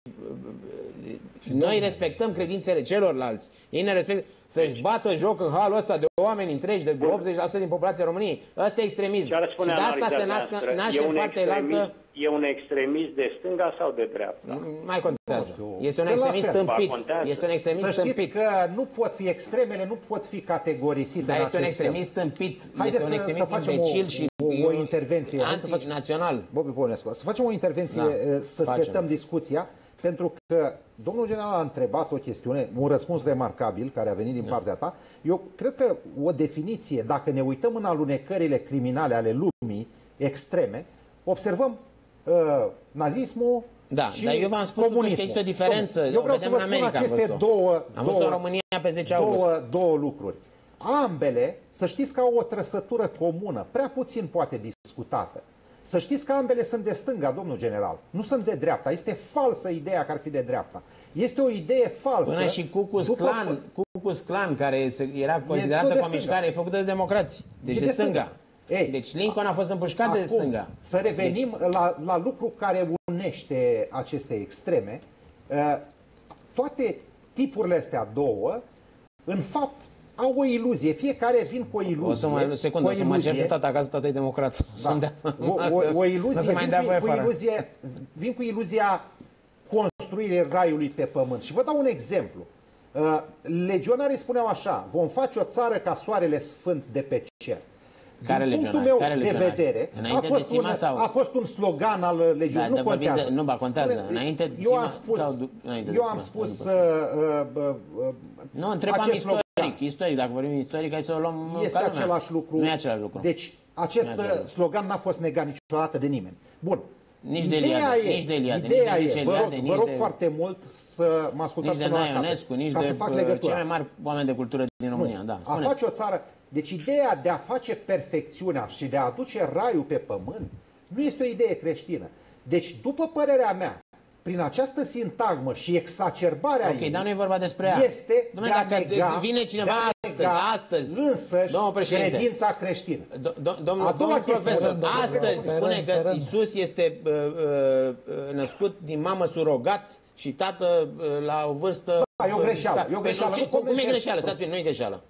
noi respectăm credințele celorlalți. Ei ne respectă să-și bată joc în halul ăsta de oameni întregi, de 80% din populația României. Ăsta e extremism. Și de asta se nască, naște în partea altă... E un extremist de stânga sau de dreapta? Nu mai contează. Este un extremist tâmpit. Este un extremist Să știți tâmpit. că nu pot fi extremele, nu pot fi categorisite Dar în este un acest extremist fel. tâmpit. Haideți este un să, extremist să facem imbecil o, și o, o intervenție. Hai să facem, Antinațional. Bobby Ponescu, să facem o intervenție, Da, să facem. setăm discuția, pentru că domnul general a întrebat o chestiune, un răspuns remarcabil care a venit din partea ta. Eu cred că o definiție, dacă ne uităm în alunecările criminale ale lumii extreme, observăm uh, nazismul Da, și dar eu v-am spus totuși comunismul. că există o diferență. Domnule, Eu vreau O să vedem vă în spun America, am aceste văzut-o. două, Am văzut-o două, în România pe 10 august. două, două lucruri. Ambele, să știți că au o trăsătură comună, prea puțin poate discutată. Să știți că ambele sunt de stânga, domnul general. Nu sunt de dreapta. Este falsă ideea că ar fi de dreapta. Este o idee falsă. Până și Cucus După- Clan, Cucus Clan, care se- era considerată tot de ca o stânga. mișcare, e făcută de democrați. Deci E de, de stânga. stânga. Ei, deci Lincoln a fost împușcat de Acum, stânga. Să revenim deci... la, la lucru care unește aceste extreme. Uh, Toate tipurile astea două, în fapt, au o iluzie. Fiecare vin cu o iluzie. O să mai, o secundă, cu o să mă cer de tata acasă, tata e democrat. O <laughs> să-mi dea- Da. O, o, o <laughs> Nu iluzie, se mai vin dea cu, voie cu afară. iluzie, vin cu iluzia construirii raiului pe pământ. Și vă dau un exemplu. Uh, Legionarii spuneau așa, vom face o țară ca soarele sfânt de pe cer. Care Din punctul legionari? meu Care de legionari? vedere, a Înainte de fost, Sima un, sau- a fost un slogan al legionului, Da, nu dar vorbiți contează. de- nu, ba, contează. Înainte de eu Sima am spus, sau du- înainte de eu Sima am sau spus după uh, uh, uh, Nu, întrebam acest istoric. slogan. Istoric, dacă vorbim istoric, hai să o luăm este ca lumea. același lucru. Nu e același lucru. Deci, acest Nu e același lucru. slogan n-a fost negat niciodată de nimeni. Bun. Nici de ideea Eliade, e, nici de Eliade, ideea nici de e, vă Eliade, rog, nici vă rog de- foarte mult să mă ascultați nici de până la capăt, Naionescu, nici ca de să fac uh, legătura. cei mai mari oameni de cultură din România. Da, a spuneți. face o țară... Deci ideea de a face perfecțiunea și de a aduce raiul pe pământ nu este o idee creștină. Deci, după părerea mea, prin această sintagmă și exacerbarea Ok, ei, dar nu e vorba despre ea. este Dom'le, de a dacă nega, vine cineva de a astăzi, nega astăzi, însăși domnul președinte, credința creștină. Do- do- domnul, A doua domnul chestie, profesor, domnul astăzi profesor. spune Pe că rând, pe rând. Isus este uh, uh, născut din mamă surogat și tată uh, la o vârstă... Da, e o greșeală, e o Păi greșeală, ce- nu cum e comentez. greșeală? Stați bine, nu e greșeală.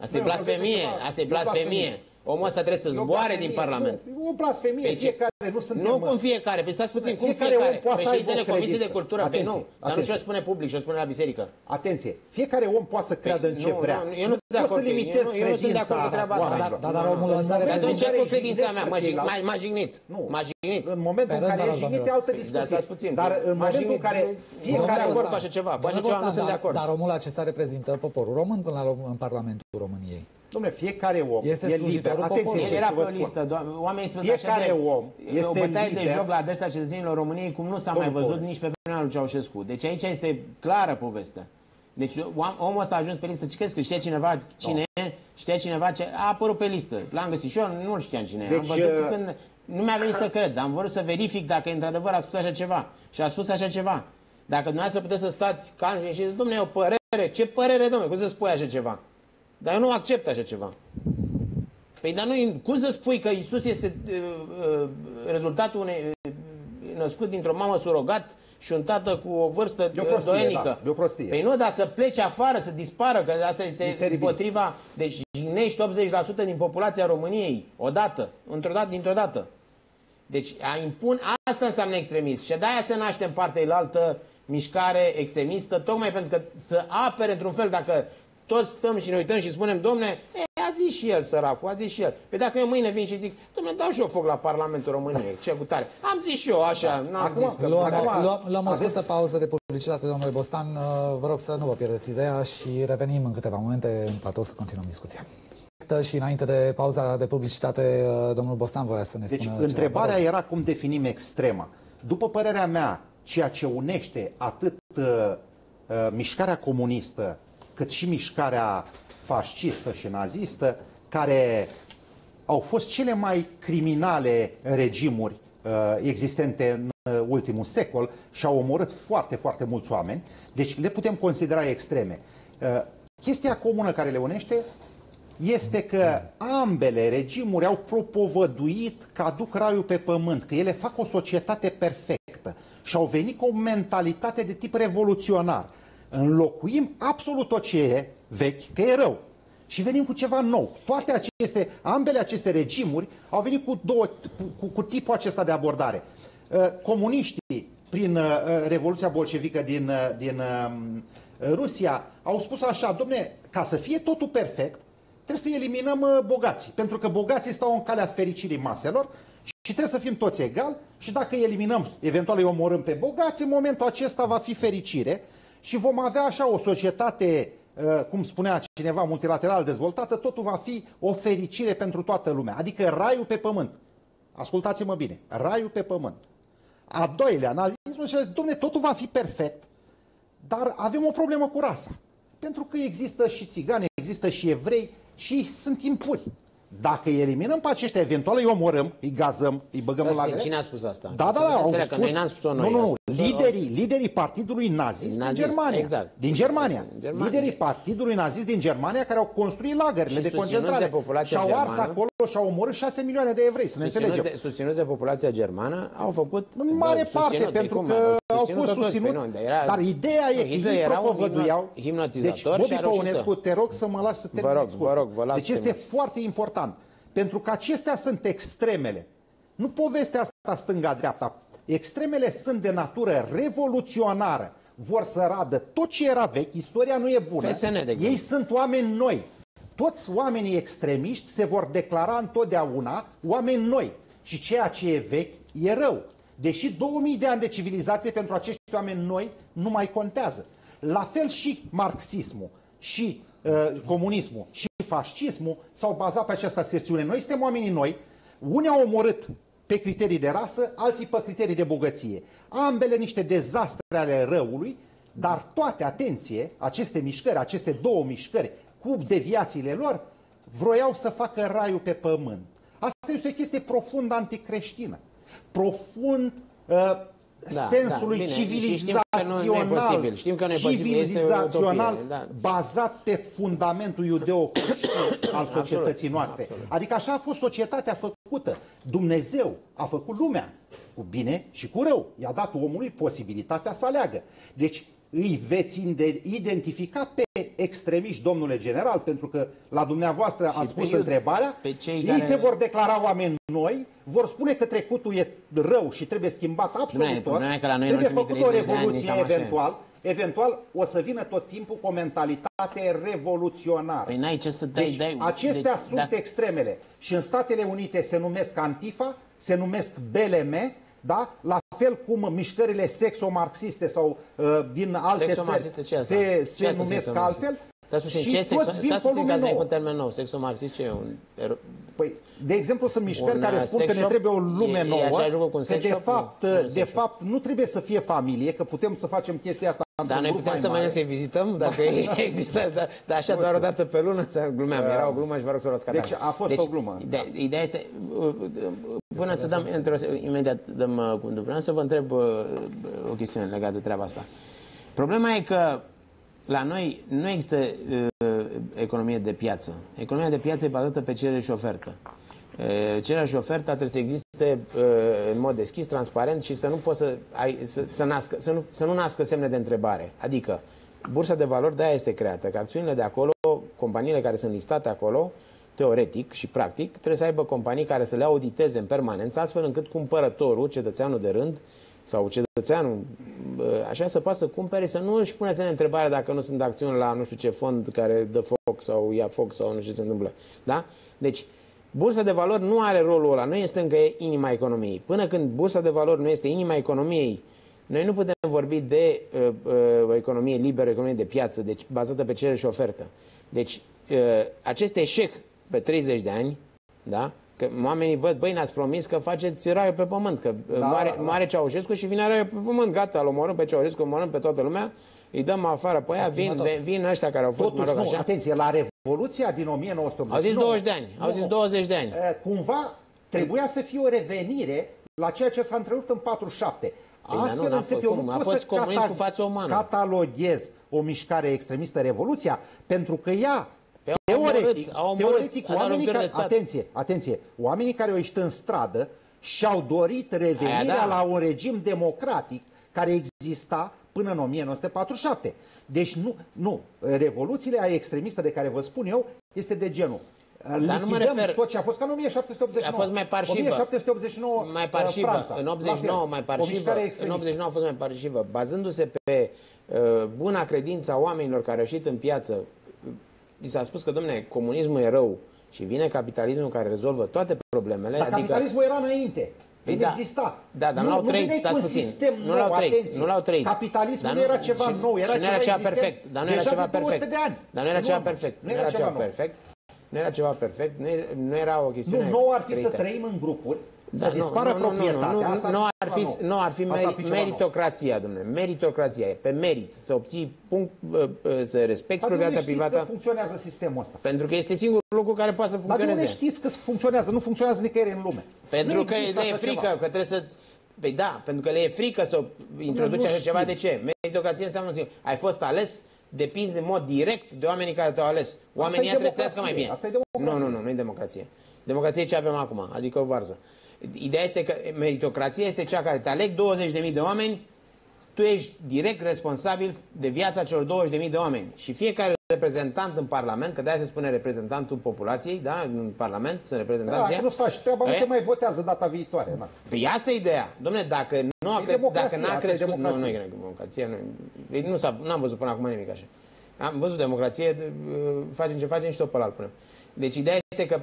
Asta e Nu, eu vorbesc de blasfemie, ceva- asta e e o blasfemie. Blasfemie. Omul ăsta trebuie să E o zboare blasfemie, din Parlament. Nu, e o blasfemie, Pe ce? fiecare, nu suntem... Nu cum fiecare, pe stați puțin, cum Fiecare fiecare. om poate să aibă Președintele o Comisiei de credință. Cultură, pe Atenție, nu, dar nu atenție. și-o spune public, și-o spune la biserică. Atenție, fiecare om poate să creadă în ce nu, vrea. nu, eu nu sunt de poți acord să cu- limitezi eu nu- eu nu sunt de acord cu credința treaba asta. oamenilor. Dar- dar omul ăsta În Dar momentul atunci în ce care cu credința jignești mea? pe M-a jig- ceilalți- m-a- m-a jignit. Nu. M-a jignit. În momentul în Pe rând, care vă e rog, jignit e domnule. altă Dar discuție. stați puțin. Dar în M-a momentul în jignit. care Nu sunt fiecare... de acord cu Domnul așa ceva. Cu așa Domnul ceva nu Bostan, sunt de dar- acord. Dar omul acesta reprezintă poporul român până la urmă în Parlamentul României. Dom'le, fiecare om Este e liber. slujitorul Atenție poporului. El ce era ce vă pe o spun. listă, doamne, oamenii sunt Fiecare așa de, om este o bătaie de liber. joc la adresa cetățenilor României cum nu s-a mai Domnul văzut Paul. nici pe vremea lui Ceaușescu. Deci aici este clară povestea. Deci om- omul ăsta a ajuns pe listă. Ce crezi că știa cineva cine e? Știa cineva ce... A apărut pe listă. L-am găsit și eu, nu știam cine e. Am Deci, văzut uh, când... Nu mi-a venit să cred. Am vrut să verific dacă într-adevăr a spus așa ceva. Și a spus așa ceva. Dacă dumneavoastră puteți să stați calmi și ziceți, domnule, e o părere. Ce părere, domnule? Cum să spui așa ceva? Dar eu nu accept așa ceva. Păi dar nu, cum să spui că Isus este uh, uh, rezultatul unei uh, născut dintr-o mamă surogat și un tată cu o vârstă E o prostie, doienică. da, e o prostie. Păi nu, dar să plece afară, să dispară, că asta este E teribil. împotriva... Deci jignești 80% din populația României, odată, într-o dată, dintr-o dată. Deci a impun, asta înseamnă extremism. Și de-aia se naște în partea elaltă mișcare extremistă, tocmai pentru că să apere într-un fel, dacă toți stăm și ne uităm și spunem, domne, e, a zis și el, săracul, a zis și el. Pe dacă eu mâine vin și zic, domne, dau și eu foc la Parlamentul României, ce cu tare. Am zis și eu așa, n-am Acum, zis că... Luăm, Acum, luăm, luăm o aveți- scurtă pauză de publicitate, domnule Bostan. Uh, Vă rog să nu vă pierdeți ideea și revenim în câteva momente în platou să continuăm discuția. Și înainte de pauza de publicitate, uh, domnul Bostan voia să ne Deci spună ceva. întrebarea Vă rog. era cum definim extrema. După părerea mea, ceea ce unește atât uh, uh, mișcarea comunistă cât și mișcarea fascistă și nazistă, care au fost cele mai criminale regimuri uh, existente în uh, ultimul secol și au omorât foarte, foarte mulți oameni, deci le putem considera extreme. Uh, chestia comună care le unește este că ambele regimuri au propovăduit că aduc raiul pe pământ, că ele fac o societate perfectă și au venit cu o mentalitate de tip revoluționar. Înlocuim absolut tot ce e vechi, că e rău, și venim cu ceva nou. Toate aceste, ambele aceste regimuri au venit cu, două, cu, cu, cu tipul acesta de abordare. Uh, Comuniștii, prin uh, Revoluția Bolșevică din, uh, din um, Rusia, au spus așa, domne, ca să fie totul perfect, trebuie să eliminăm uh, bogații, pentru că bogații stau în calea fericirii maselor și trebuie să fim toți egali și dacă îi eliminăm, eventual îi omorâm pe bogați, în momentul acesta va fi fericire și vom avea așa o societate, uh, cum spunea cineva, multilateral dezvoltată, totul va fi o fericire pentru toată lumea, adică raiul pe pământ. Ascultați-mă bine, raiul pe pământ. A doilea, nazismul și domne, totul va fi perfect, dar avem o problemă cu rasa. Pentru că există și țigani, există și evrei și ei sunt impuri. Dacă îi eliminăm pe aceștia, eventual îi omorâm, îi gazăm, îi băgăm în Dar lagăre. cine a spus asta? Da, Să da, da, au înțeleg că spus. noi n-am spus-o noi, nu, a nu, spus-o- liderii, liderii partidului nazist, Nazist, din Germania. exact. Din Germania. Din Germania. Liderii partidului nazist din Germania care au construit lagările Și de susținuți concentrare. de populația Și au ars germană. acolo și au omorât 6 milioane de evrei, să ne Susținuți înțelegem. de, susținuți de populația germană, au făcut... În mare da, parte, susținut, pentru cum, că au au susținut fost toți, susținuți. păi nu, dar era- Dar ideea e Nu, că Hitler ei era un propovăduiau... hipno- hipnotizator Deci, și Bobby a reușit Păunescu, să- te rog să mă lași să termin Vă rog, discursul. vă rog, vă las Deci să este terminați. foarte important. Pentru că acestea sunt extremele. Nu povestea asta stânga-dreapta. Extremele sunt de natură revoluționară. Vor să radă tot ce era vechi, istoria nu e bună. FSN, de exemplu. Ei sunt oameni noi. Toți oamenii extremiști se vor declara întotdeauna oameni noi. Și ceea ce e vechi e rău. Deși 2000 de ani de civilizație pentru acești oameni noi nu mai contează. La fel și marxismul și uh, comunismul și fascismul s-au bazat pe această sesiune. Noi suntem oamenii noi, unii au omorât pe criterii de rasă, alții pe criterii de bogăție. Ambele niște dezastre ale răului, dar toate, atenție, aceste mișcări, aceste două mișcări, cu deviațiile lor, vroiau să facă raiul pe pământ. Asta este o chestie profund anticreștină. Profund uh, Da, sensului da, bine, și știm că nu- nu e civilizațional, posibil, știm că nu e posibil, este o civilizațional utopie, da. bazat pe fundamentul iudeo <coughs> al societății noastre. absolut. Adică așa a fost societatea făcută. Dumnezeu a făcut lumea cu bine și cu rău. I-a dat omului posibilitatea să aleagă. Deci îi veți inde- identifica pe extremiști, domnule general, pentru că la dumneavoastră Și ați pe spus iud- întrebarea, pe cei ei care- se vor declara oameni noi, vor spune că trecutul e rău și trebuie schimbat absolut Problema e- tot, problema e că la noi în trebuie ultimii făcut o 30 de ani revoluție cam așa e. eventual, eventual o să vină tot timpul cu o mentalitate revoluționară. Păi n-ai ce să dai... Deci, dai acestea deci, sunt dacă- extremele. Și în Statele Unite se numesc Antifa, se numesc BLM, da? La fel cum mișcările sexomarxiste sau uh, din alte Sexomarxiste, țări ce asta? se, Ce se asta numesc sexomarxist? altfel. Stați puțin, și ce toți sexo... vin Stați cu o puțin că lume ați venit cu nouă. un termen nou. Sexomarxist ce e? Un... ero- Păi, de exemplu, sunt mișcări Un, care uh, spun sex că ne shop? trebuie o lume E- e nouă, același lucru cu un că sex de shop? fapt, Nu, nu e de sex shop. fapt nu trebuie să fie familie, că putem să facem chestia asta Dar într-un noi grup putem mai să mare. mergem să-i vizităm dacă <laughs> <laughs> există, dar, dar așa doar o dată pe lună, să glumeam, era o glumă și vă rog să o luați ca Deci tare. a fost o glumă, ide- Ideea este, uh, uh, până să dăm, într-o, imediat dăm uh, cuvântul, vreau să vă întreb uh, o chestiune legată de treaba asta. Problema e că la noi nu există uh, economie de piață. Economia de piață e bazată pe cerere și ofertă. Uh, Cererea și oferta trebuie să existe existe uh, în mod deschis, transparent și să nu poți să, ai, să, să, nască, să, nu, să nu nască semne de întrebare. Adică, bursa de valori de-aia este creată, că acțiunile de acolo, companiile care sunt listate acolo, teoretic și practic, trebuie să aibă companii care să le auditeze în permanență, astfel încât cumpărătorul, cetățeanul de rând, sau cetățeanul, așa să poată să cumpere, să nu își pune să ne întrebare dacă nu sunt acțiuni la nu știu ce fond care dă foc sau ia foc sau nu știu ce se întâmplă. Da? Deci, bursa de valori nu are rolul ăla, nu este încă inima economiei. Până când bursa de valori nu este inima economiei, noi nu putem vorbi de uh, uh, o economie liberă, o economie de piață, deci bazată pe cerere și ofertă. Deci, uh, acest eșec pe 30 de ani, da? Că oamenii văd, băi, ne-ați promis că faceți raiul pe pământ, că da, moare, da. moare Ceaușescu și vine raiul pe pământ, gata, îl omorâm pe Ceaușescu, omorâm pe toată lumea, îi dăm afară pe aia, vin, vin, vin ăștia care au fost, Totuși, mă rog, așa. Nu, atenție, la Revoluția din 1989... Au zis 20 de ani, nu, au zis 20 de ani. Cumva trebuia să fie o revenire la ceea ce s-a întrerupt în 47. Păi, Astfel nu, încât eu nu pot să comunism cu față umană. cataloghez o mișcare extremistă, Revoluția, pentru că ea pe teoretic, omorât, teoretic oamenii care, atenție, atenție, oamenii care au ieșit în stradă și-au dorit revenirea Aia, da. la un regim democratic care exista până în 1947. Deci nu, nu, revoluțiile extremiste de care vă spun eu este de genul dar nu mă refer... tot ce a fost ca în 1789. A fost mai parșivă. 1789 mai parșivă. Franța, în 89 mai parșivă. În 89 a fost mai parșivă. Bazându-se pe uh, buna credință a oamenilor care au ieșit în piață, li s-a spus că, domne, comunismul e rău și vine capitalismul care rezolvă toate problemele. Dar adică... capitalismul era înainte. Păi da, exista. Da, dar nu, l-au trăit, stați puțin. Sistem nu l-au trăit, nu l-au trăit. Capitalismul nu era ceva și, nou, era, și ceva, ceva perfect. Dar nu era ceva perfect. De ani. Dar nu era ceva perfect. Nu era ceva perfect nu era ceva perfect, nu, nu era o chestiune Nu, nou ar fi trăită. să trăim în grupuri, da, să dispară nu, proprietatea. Nu, nu, nu, nu, ar fi, nu ar fi, meri, fi meritocrația, domnule. Meritocrația e pe merit, să obții punct, să respecti proprietatea privată. Că funcționează sistemul ăsta. Pentru că este singurul lucru care poate să funcționeze. Dar de unde știți că funcționează? Nu funcționează nicăieri în lume. Pentru nu că le e frică, ceva. că trebuie să Păi da, pentru că le e frică să introduci așa ceva. De ce? Meritocrație înseamnă că ai fost ales depinzi în mod direct de oamenii care te-au ales. Oamenii trebuie să trăiască mai bine. Asta e nu, nu, nu, nu e democrație. Democrație e ce avem acum, adică o varză. Ideea este că meritocrația este cea care te aleg 20.000 de oameni, tu ești direct responsabil de viața celor 20.000 de oameni. Și fiecare reprezentant în Parlament, că de-aia se spune reprezentantul populației, da, în Parlament, sunt reprezentanții. Da, nu faci treaba, nu te mai votează data viitoare. Da. Păi asta e ideea. Dom'le, dacă nu a crescut, dacă n-a crescut, nu, nu e democrație, nu, deci nu, nu am văzut până acum nimic așa. Am văzut democrație, facem ce facem și tot pe alt punem. Deci ideea este că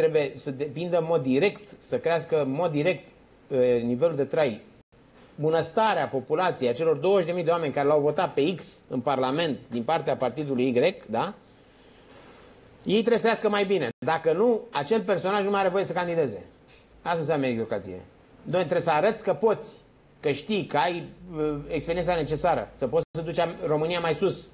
trebuie să depindă în mod direct, să crească în mod direct nivelul de trai bunăstarea populației, a celor 20.000 de oameni care l-au votat pe X în Parlament din partea partidului Y, da? Ei trebuie să trăiască mai bine. Dacă nu, acel personaj nu mai are voie să candideze. Asta înseamnă meritocrație. Noi trebuie să arăți că poți, că știi, că ai uh, experiența necesară, să poți să duci România mai sus,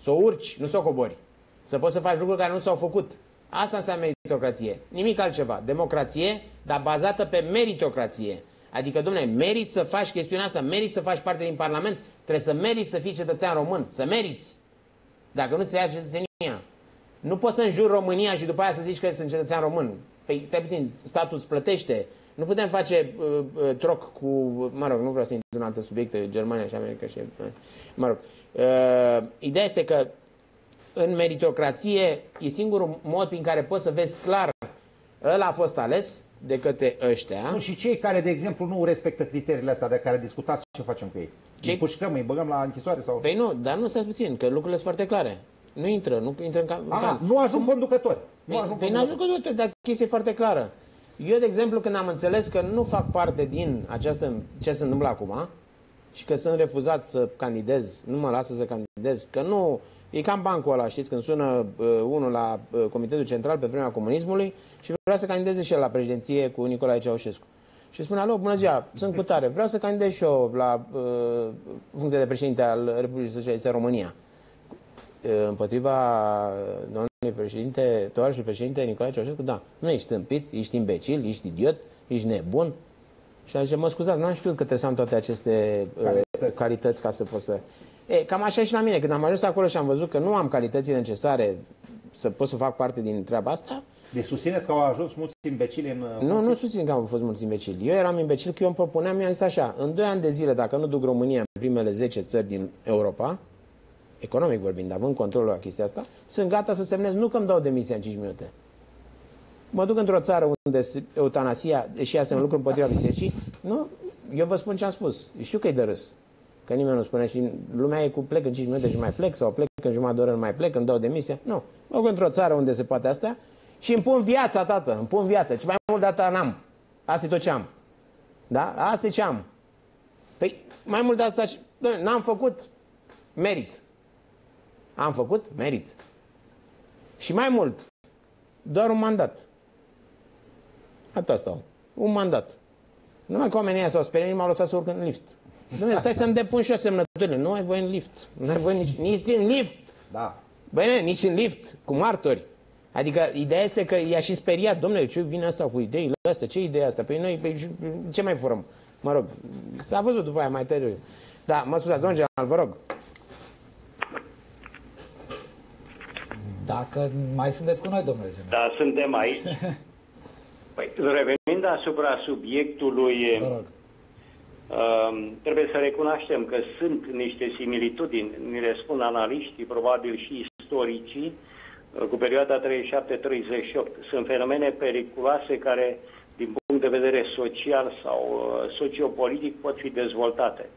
să o urci, nu să o cobori, să poți să faci lucruri care nu s-au făcut. Asta înseamnă meritocrație. Nimic altceva. Democrație, dar bazată pe meritocrație. Adică, domnule, meriți să faci chestiunea asta, meriți să faci parte din Parlament, trebuie să meriți să fii cetățean român, să meriți. Dacă nu se ia cetățenia. Nu poți să înjuri România și după aia să zici că sunt cetățean român. Păi, stai puțin, statul îți plătește. Nu putem face uh, uh, troc cu, mă rog, nu vreau să intru în alte subiecte, Germania și America și, uh, mă rog. Uh, ideea este că în meritocrație e singurul mod prin care poți să vezi clar ăla a fost ales, de către ăștia. Nu, și cei care, de exemplu, nu respectă criteriile astea de care discutați, ce facem cu ei? Cei... Îi pușcăm, îi băgăm la închisoare? Sau... Păi nu, dar nu să puțin, că lucrurile sunt foarte clare. Nu intră, nu intră în cam... Aha, nu ajung conducători. Nu păi, ajung păi nu ajung conducători, dar chestia e foarte clară. Eu, de exemplu, când am înțeles că nu fac parte din această, ce se întâmplă acum și că sunt refuzat să candidez, nu mă lasă să candidez, că nu E cam bancul ăla, știți, când sună uh, unul la uh, Comitetul Central pe vremea comunismului și vrea să candideze și el la președinție cu Nicolae Ceaușescu. Și spune, alo, bună ziua, sunt cu tare, vreau să candidez și eu la uh, funcția de președinte al Republicii Socialiste România. Uh, împotriva domnului președinte, tovarășul președinte Nicolae Ceaușescu, da, nu ești tâmpit, ești imbecil, ești idiot, ești nebun. Și a zis, mă scuzați, n-am știut că trebuie să am toate aceste uh, calități. calități ca să pot să... E, cam așa și la mine. Când am ajuns acolo și am văzut că nu am calitățile necesare să pot să fac parte din treaba asta. De susțineți că au ajuns mulți imbecili în... Nu, nu susțin că au fost mulți imbecili. Eu eram imbecil că eu îmi propuneam, mi-am zis așa, în 2 ani de zile, dacă nu duc România în primele 10 țări din Europa, economic vorbind, având controlul la chestia asta, sunt gata să semnez, nu că îmi dau demisia în 5 minute. Mă duc într-o țară unde eutanasia, deși asta e un lucru împotriva bisericii, nu, eu vă spun ce am spus. Știu că e de râs. Că nimeni nu spune și lumea e cu plec în 5 minute și mai plec sau plec în jumătate de oră nu mai plec, îmi dau demisia. Nu. Mă duc într-o țară unde se poate asta și îmi pun viața, tată, îmi pun viața. Ce mai mult data n-am. Asta e tot ce am. Da? Asta e ce am. Păi, mai mult de asta, n-am făcut merit. Am făcut merit. Și mai mult, doar un mandat. Atât stau. Un mandat. Numai că oamenii s-au speriat, m-au lăsat să urc în lift. Dom'le, stai să-mi depun și eu semnăturile. Nu ai voie în lift. Nu ai voie nici, nici în lift. Da. Băi, ne, nici în lift, cu martori. Adică ideea este că i-a și speriat. Domnule, ce vine asta cu ideile astea? Ce idee asta? Păi noi, pe, ce mai furăm? Mă rog, s-a văzut după aia mai tare. Da, mă scuzați, domnul general, vă rog. Dacă mai sunteți cu noi, domnule general. Da, suntem aici. <laughs> Păi, revenind asupra subiectului, Vă rog. uh, trebuie să recunoaștem că sunt niște similitudini, ni le spun analiștii, probabil și istoricii, uh, cu perioada 37-38. Sunt fenomene periculoase care, din punct de vedere social sau uh, sociopolitic, pot fi dezvoltate.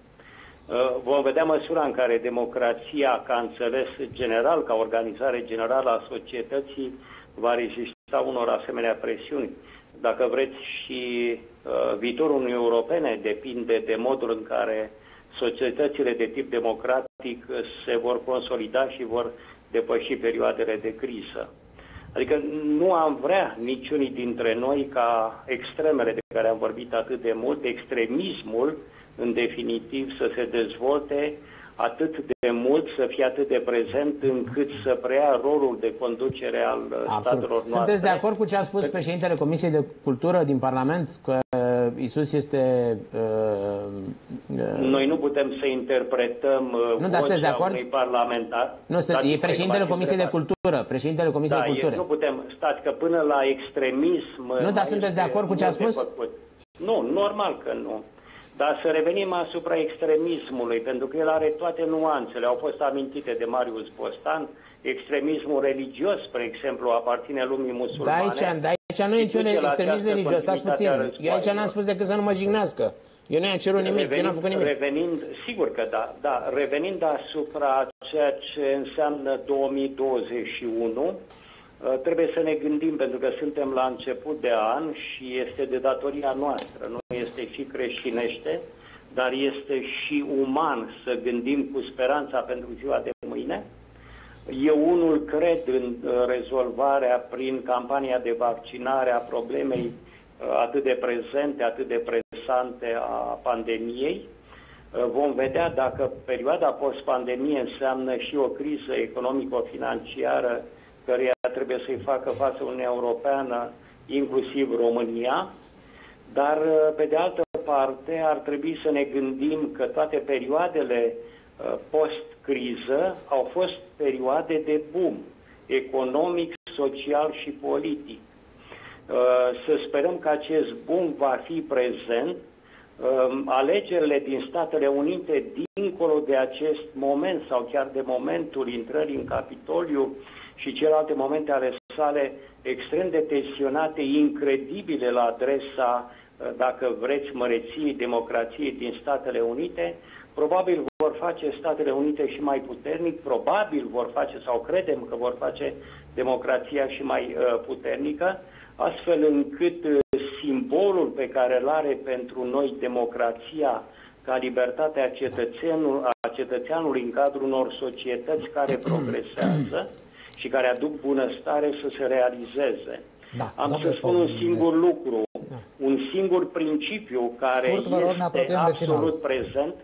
Uh, Vom vedea măsura în care democrația, ca înțeles general, ca organizare generală a societății, va rezista unor asemenea presiuni. Dacă vreți, și uh, viitorul Uniunii Europene depinde de modul în care societățile de tip democratic se vor consolida și vor depăși perioadele de criză. Adică nu am vrea niciunii dintre noi ca extremele de care am vorbit atât de mult, extremismul, în definitiv, să se dezvolte atât de mult, să fie atât de prezent, încât să preia rolul de conducere al uh, statelor noastre. Sunteți de acord cu ce a spus președintele Comisiei de Cultură din Parlament? Că Isus este... Uh, uh, Noi nu putem să interpretăm uh, Nu, dar sunteți de vocea acord? unui parlamentar. nu, să, Dați-mi e voie că președintele m-ați Comisiei de întrebat. Cultură. Președintele Comisiei Da, de e, Cultură. nu putem, stați că până la extremism... dar mai sunteți de este acord cu ce a mult de spus? făcut. Nu, normal că nu. Dar să revenim asupra extremismului, pentru că el are toate nuanțele. Au fost amintite de Marius Bostan, extremismul religios, spre exemplu, aparține lumii Da, musulmane. aici, da, aici nu e Și niciun duce la extremism această religios. Stați puțin. continuitate a Eu aici n-am războaielor. spus decât să nu mă jignească. Eu nu i-am cerut nimic, eu n-am făcut nimic. Revenind, sigur că da, da, revenind asupra ceea ce înseamnă 2021, uh, trebuie să ne gândim, pentru că suntem la început de an și este de datoria noastră, nu este și creștinește, dar este și uman să gândim cu speranța pentru ziua de mâine. Eu unul cred în uh, rezolvarea prin campania de vaccinare a problemei uh, atât de prezente, atât de presante a pandemiei. Uh, Vom vedea dacă perioada post-pandemie înseamnă și o criză economico-financiară căreia trebuie să-i facă față Uniunea Europeană, inclusiv România. Dar, uh, pe de altă parte, ar trebui să ne gândim că toate perioadele uh, post-criză au fost perioade de boom economic, social și politic. Uh, Să sperăm că acest boom va fi prezent. Um, Alegerile din Statele Unite, dincolo de acest moment sau chiar de momentul intrării în Capitoliu și celelalte momente ale sale extrem de tensionate, incredibile la adresa, uh, dacă vreți, măreției democrației din Statele Unite, probabil vor face Statele Unite și mai puternic, probabil vor face sau credem că vor face democrația și mai uh, puternică, astfel încât uh, simbolul pe care îl are pentru noi democrația ca libertatea cetățenul, a cetățeanului în cadrul unor societăți care progresează și care aduc bunăstare să se realizeze. Da, Am domnule să spun un Popescu, singur lucru, un singur principiu care Scurt, vă rog, ne este apropiem de final. absolut prezent,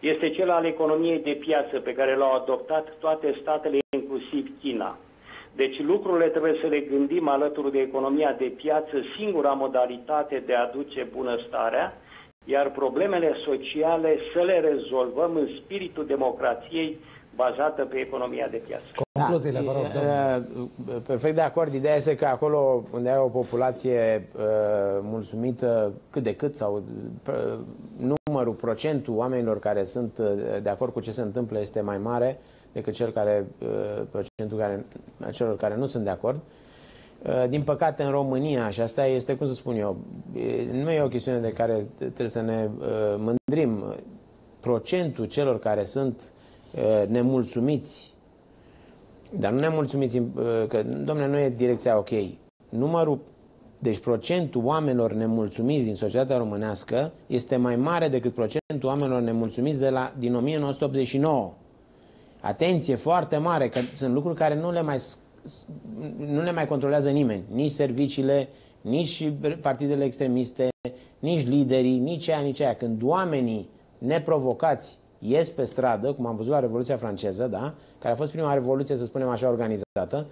este cel al economiei de piață pe care l-au adoptat toate statele, inclusiv China. Deci lucrurile trebuie să le gândim alături de economia de piață, singura modalitate de a aduce bunăstarea, iar problemele sociale să le rezolvăm în spiritul democrației bazată pe economia de piață. Concluziile, vă rog. Da, perfect de acord. Ideea este că acolo unde ai o populație uh, mulțumită cât de cât sau uh, numărul, procentul oamenilor care sunt uh, de acord cu ce se întâmplă este mai mare decât cel care, uh, procentul care, celor care nu sunt de acord. Uh, din păcate, în România, și asta este, cum să spun eu, nu e o chestiune de care trebuie să ne uh, mândrim. Procentul celor care sunt nemulțumiți dar nu ne mulțumiți uh, că, domnule, nu e direcția ok. Numărul, deci procentul oamenilor nemulțumiți din societatea românească este mai mare decât procentul oamenilor nemulțumiți de la, din 1989. Atenție, foarte mare, că sunt lucruri care nu le mai, nu le mai controlează nimeni. Nici serviciile, nici partidele extremiste, nici liderii, nici aia, nici aia. Când oamenii neprovocați ies pe stradă, cum am văzut la Revoluția franceză, da? care a fost prima revoluție, să spunem așa, organizată,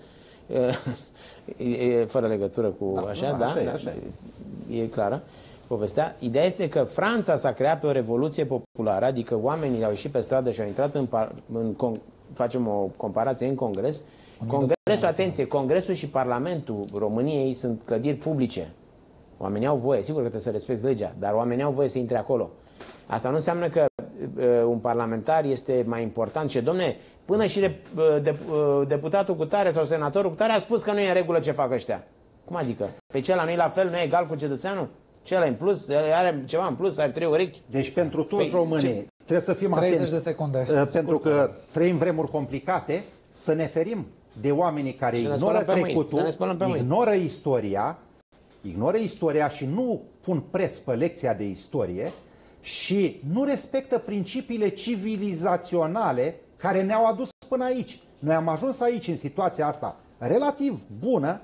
e, fără legătură cu da, așa, da, așa, da, e, așa. e clară povestea. Ideea este că Franța s-a creat pe o revoluție populară, adică oamenii au ieșit pe stradă și au intrat în, în facem o comparație în congres. Congresul, atenție, Congresul și Parlamentul României sunt clădiri publice. Oamenii au voie, sigur că trebuie să respecti legea, dar oamenii au voie să intre acolo. Asta nu înseamnă că uh, un parlamentar este mai important și, domne, până și de, uh, de, uh, deputatul cu tare sau senatorul cu tare a spus că nu e în regulă ce fac ăștia. Cum adică? Pe cel nu la fel, nu e egal cu cetățeanul? Cel în plus, are ceva în plus, are trei urechi. Deci pentru toți păi, românii ce? trebuie să fim 30 atenți. de secunde. Uh, pentru că trăim vremuri complicate, să ne ferim de oamenii care să ignoră trecutul, ignoră istoria, ignoră istoria și nu pun preț pe lecția de istorie și nu respectă principiile civilizaționale care ne-au adus până aici. Noi am ajuns aici în situația asta relativ bună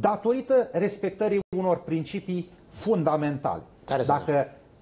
datorită respectării unor principii fundamentale. Care Dacă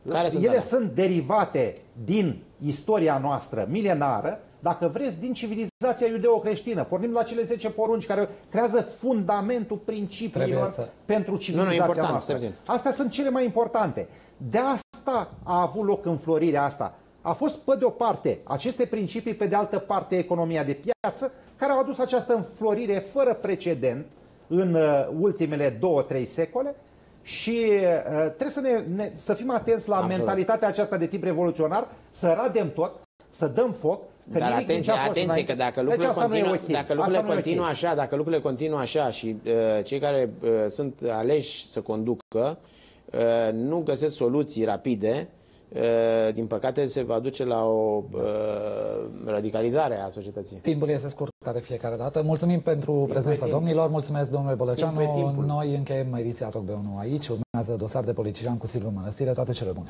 sunt? Care ele sunt, sunt derivate din istoria noastră milenară, dacă vreți, din civilizația iudeo-creștină. Pornim la cele 10 porunci care creează fundamentul principiilor să... pentru civilizația nu, nu, noastră. Astea sunt cele mai importante. De asta a avut loc înflorirea asta. A fost, pe de o parte, aceste principii, pe de altă parte, economia de piață, care au adus această înflorire fără precedent în uh, ultimele două-trei secole și uh, trebuie să, ne, ne, să fim atenți la Absolut. mentalitatea aceasta de tip revoluționar, să radem tot, să dăm foc, Că Dar atenție, atenție că dacă lucrurile, deci continuă, okay. dacă lucrurile continuă okay. așa, dacă lucrurile continuă așa și uh, cei care uh, sunt aleși să conducă uh, nu găsesc soluții rapide, uh, din păcate se va duce la o uh, radicalizare a societății. Timpul este scurt de fiecare dată. Mulțumim pentru Timpul prezența domnilor, mulțumesc domnule Boleceanu. Noi încheiem ediția Talk 1 aici, urmează dosar de politician cu Silviu Mănăstire, toate cele bune.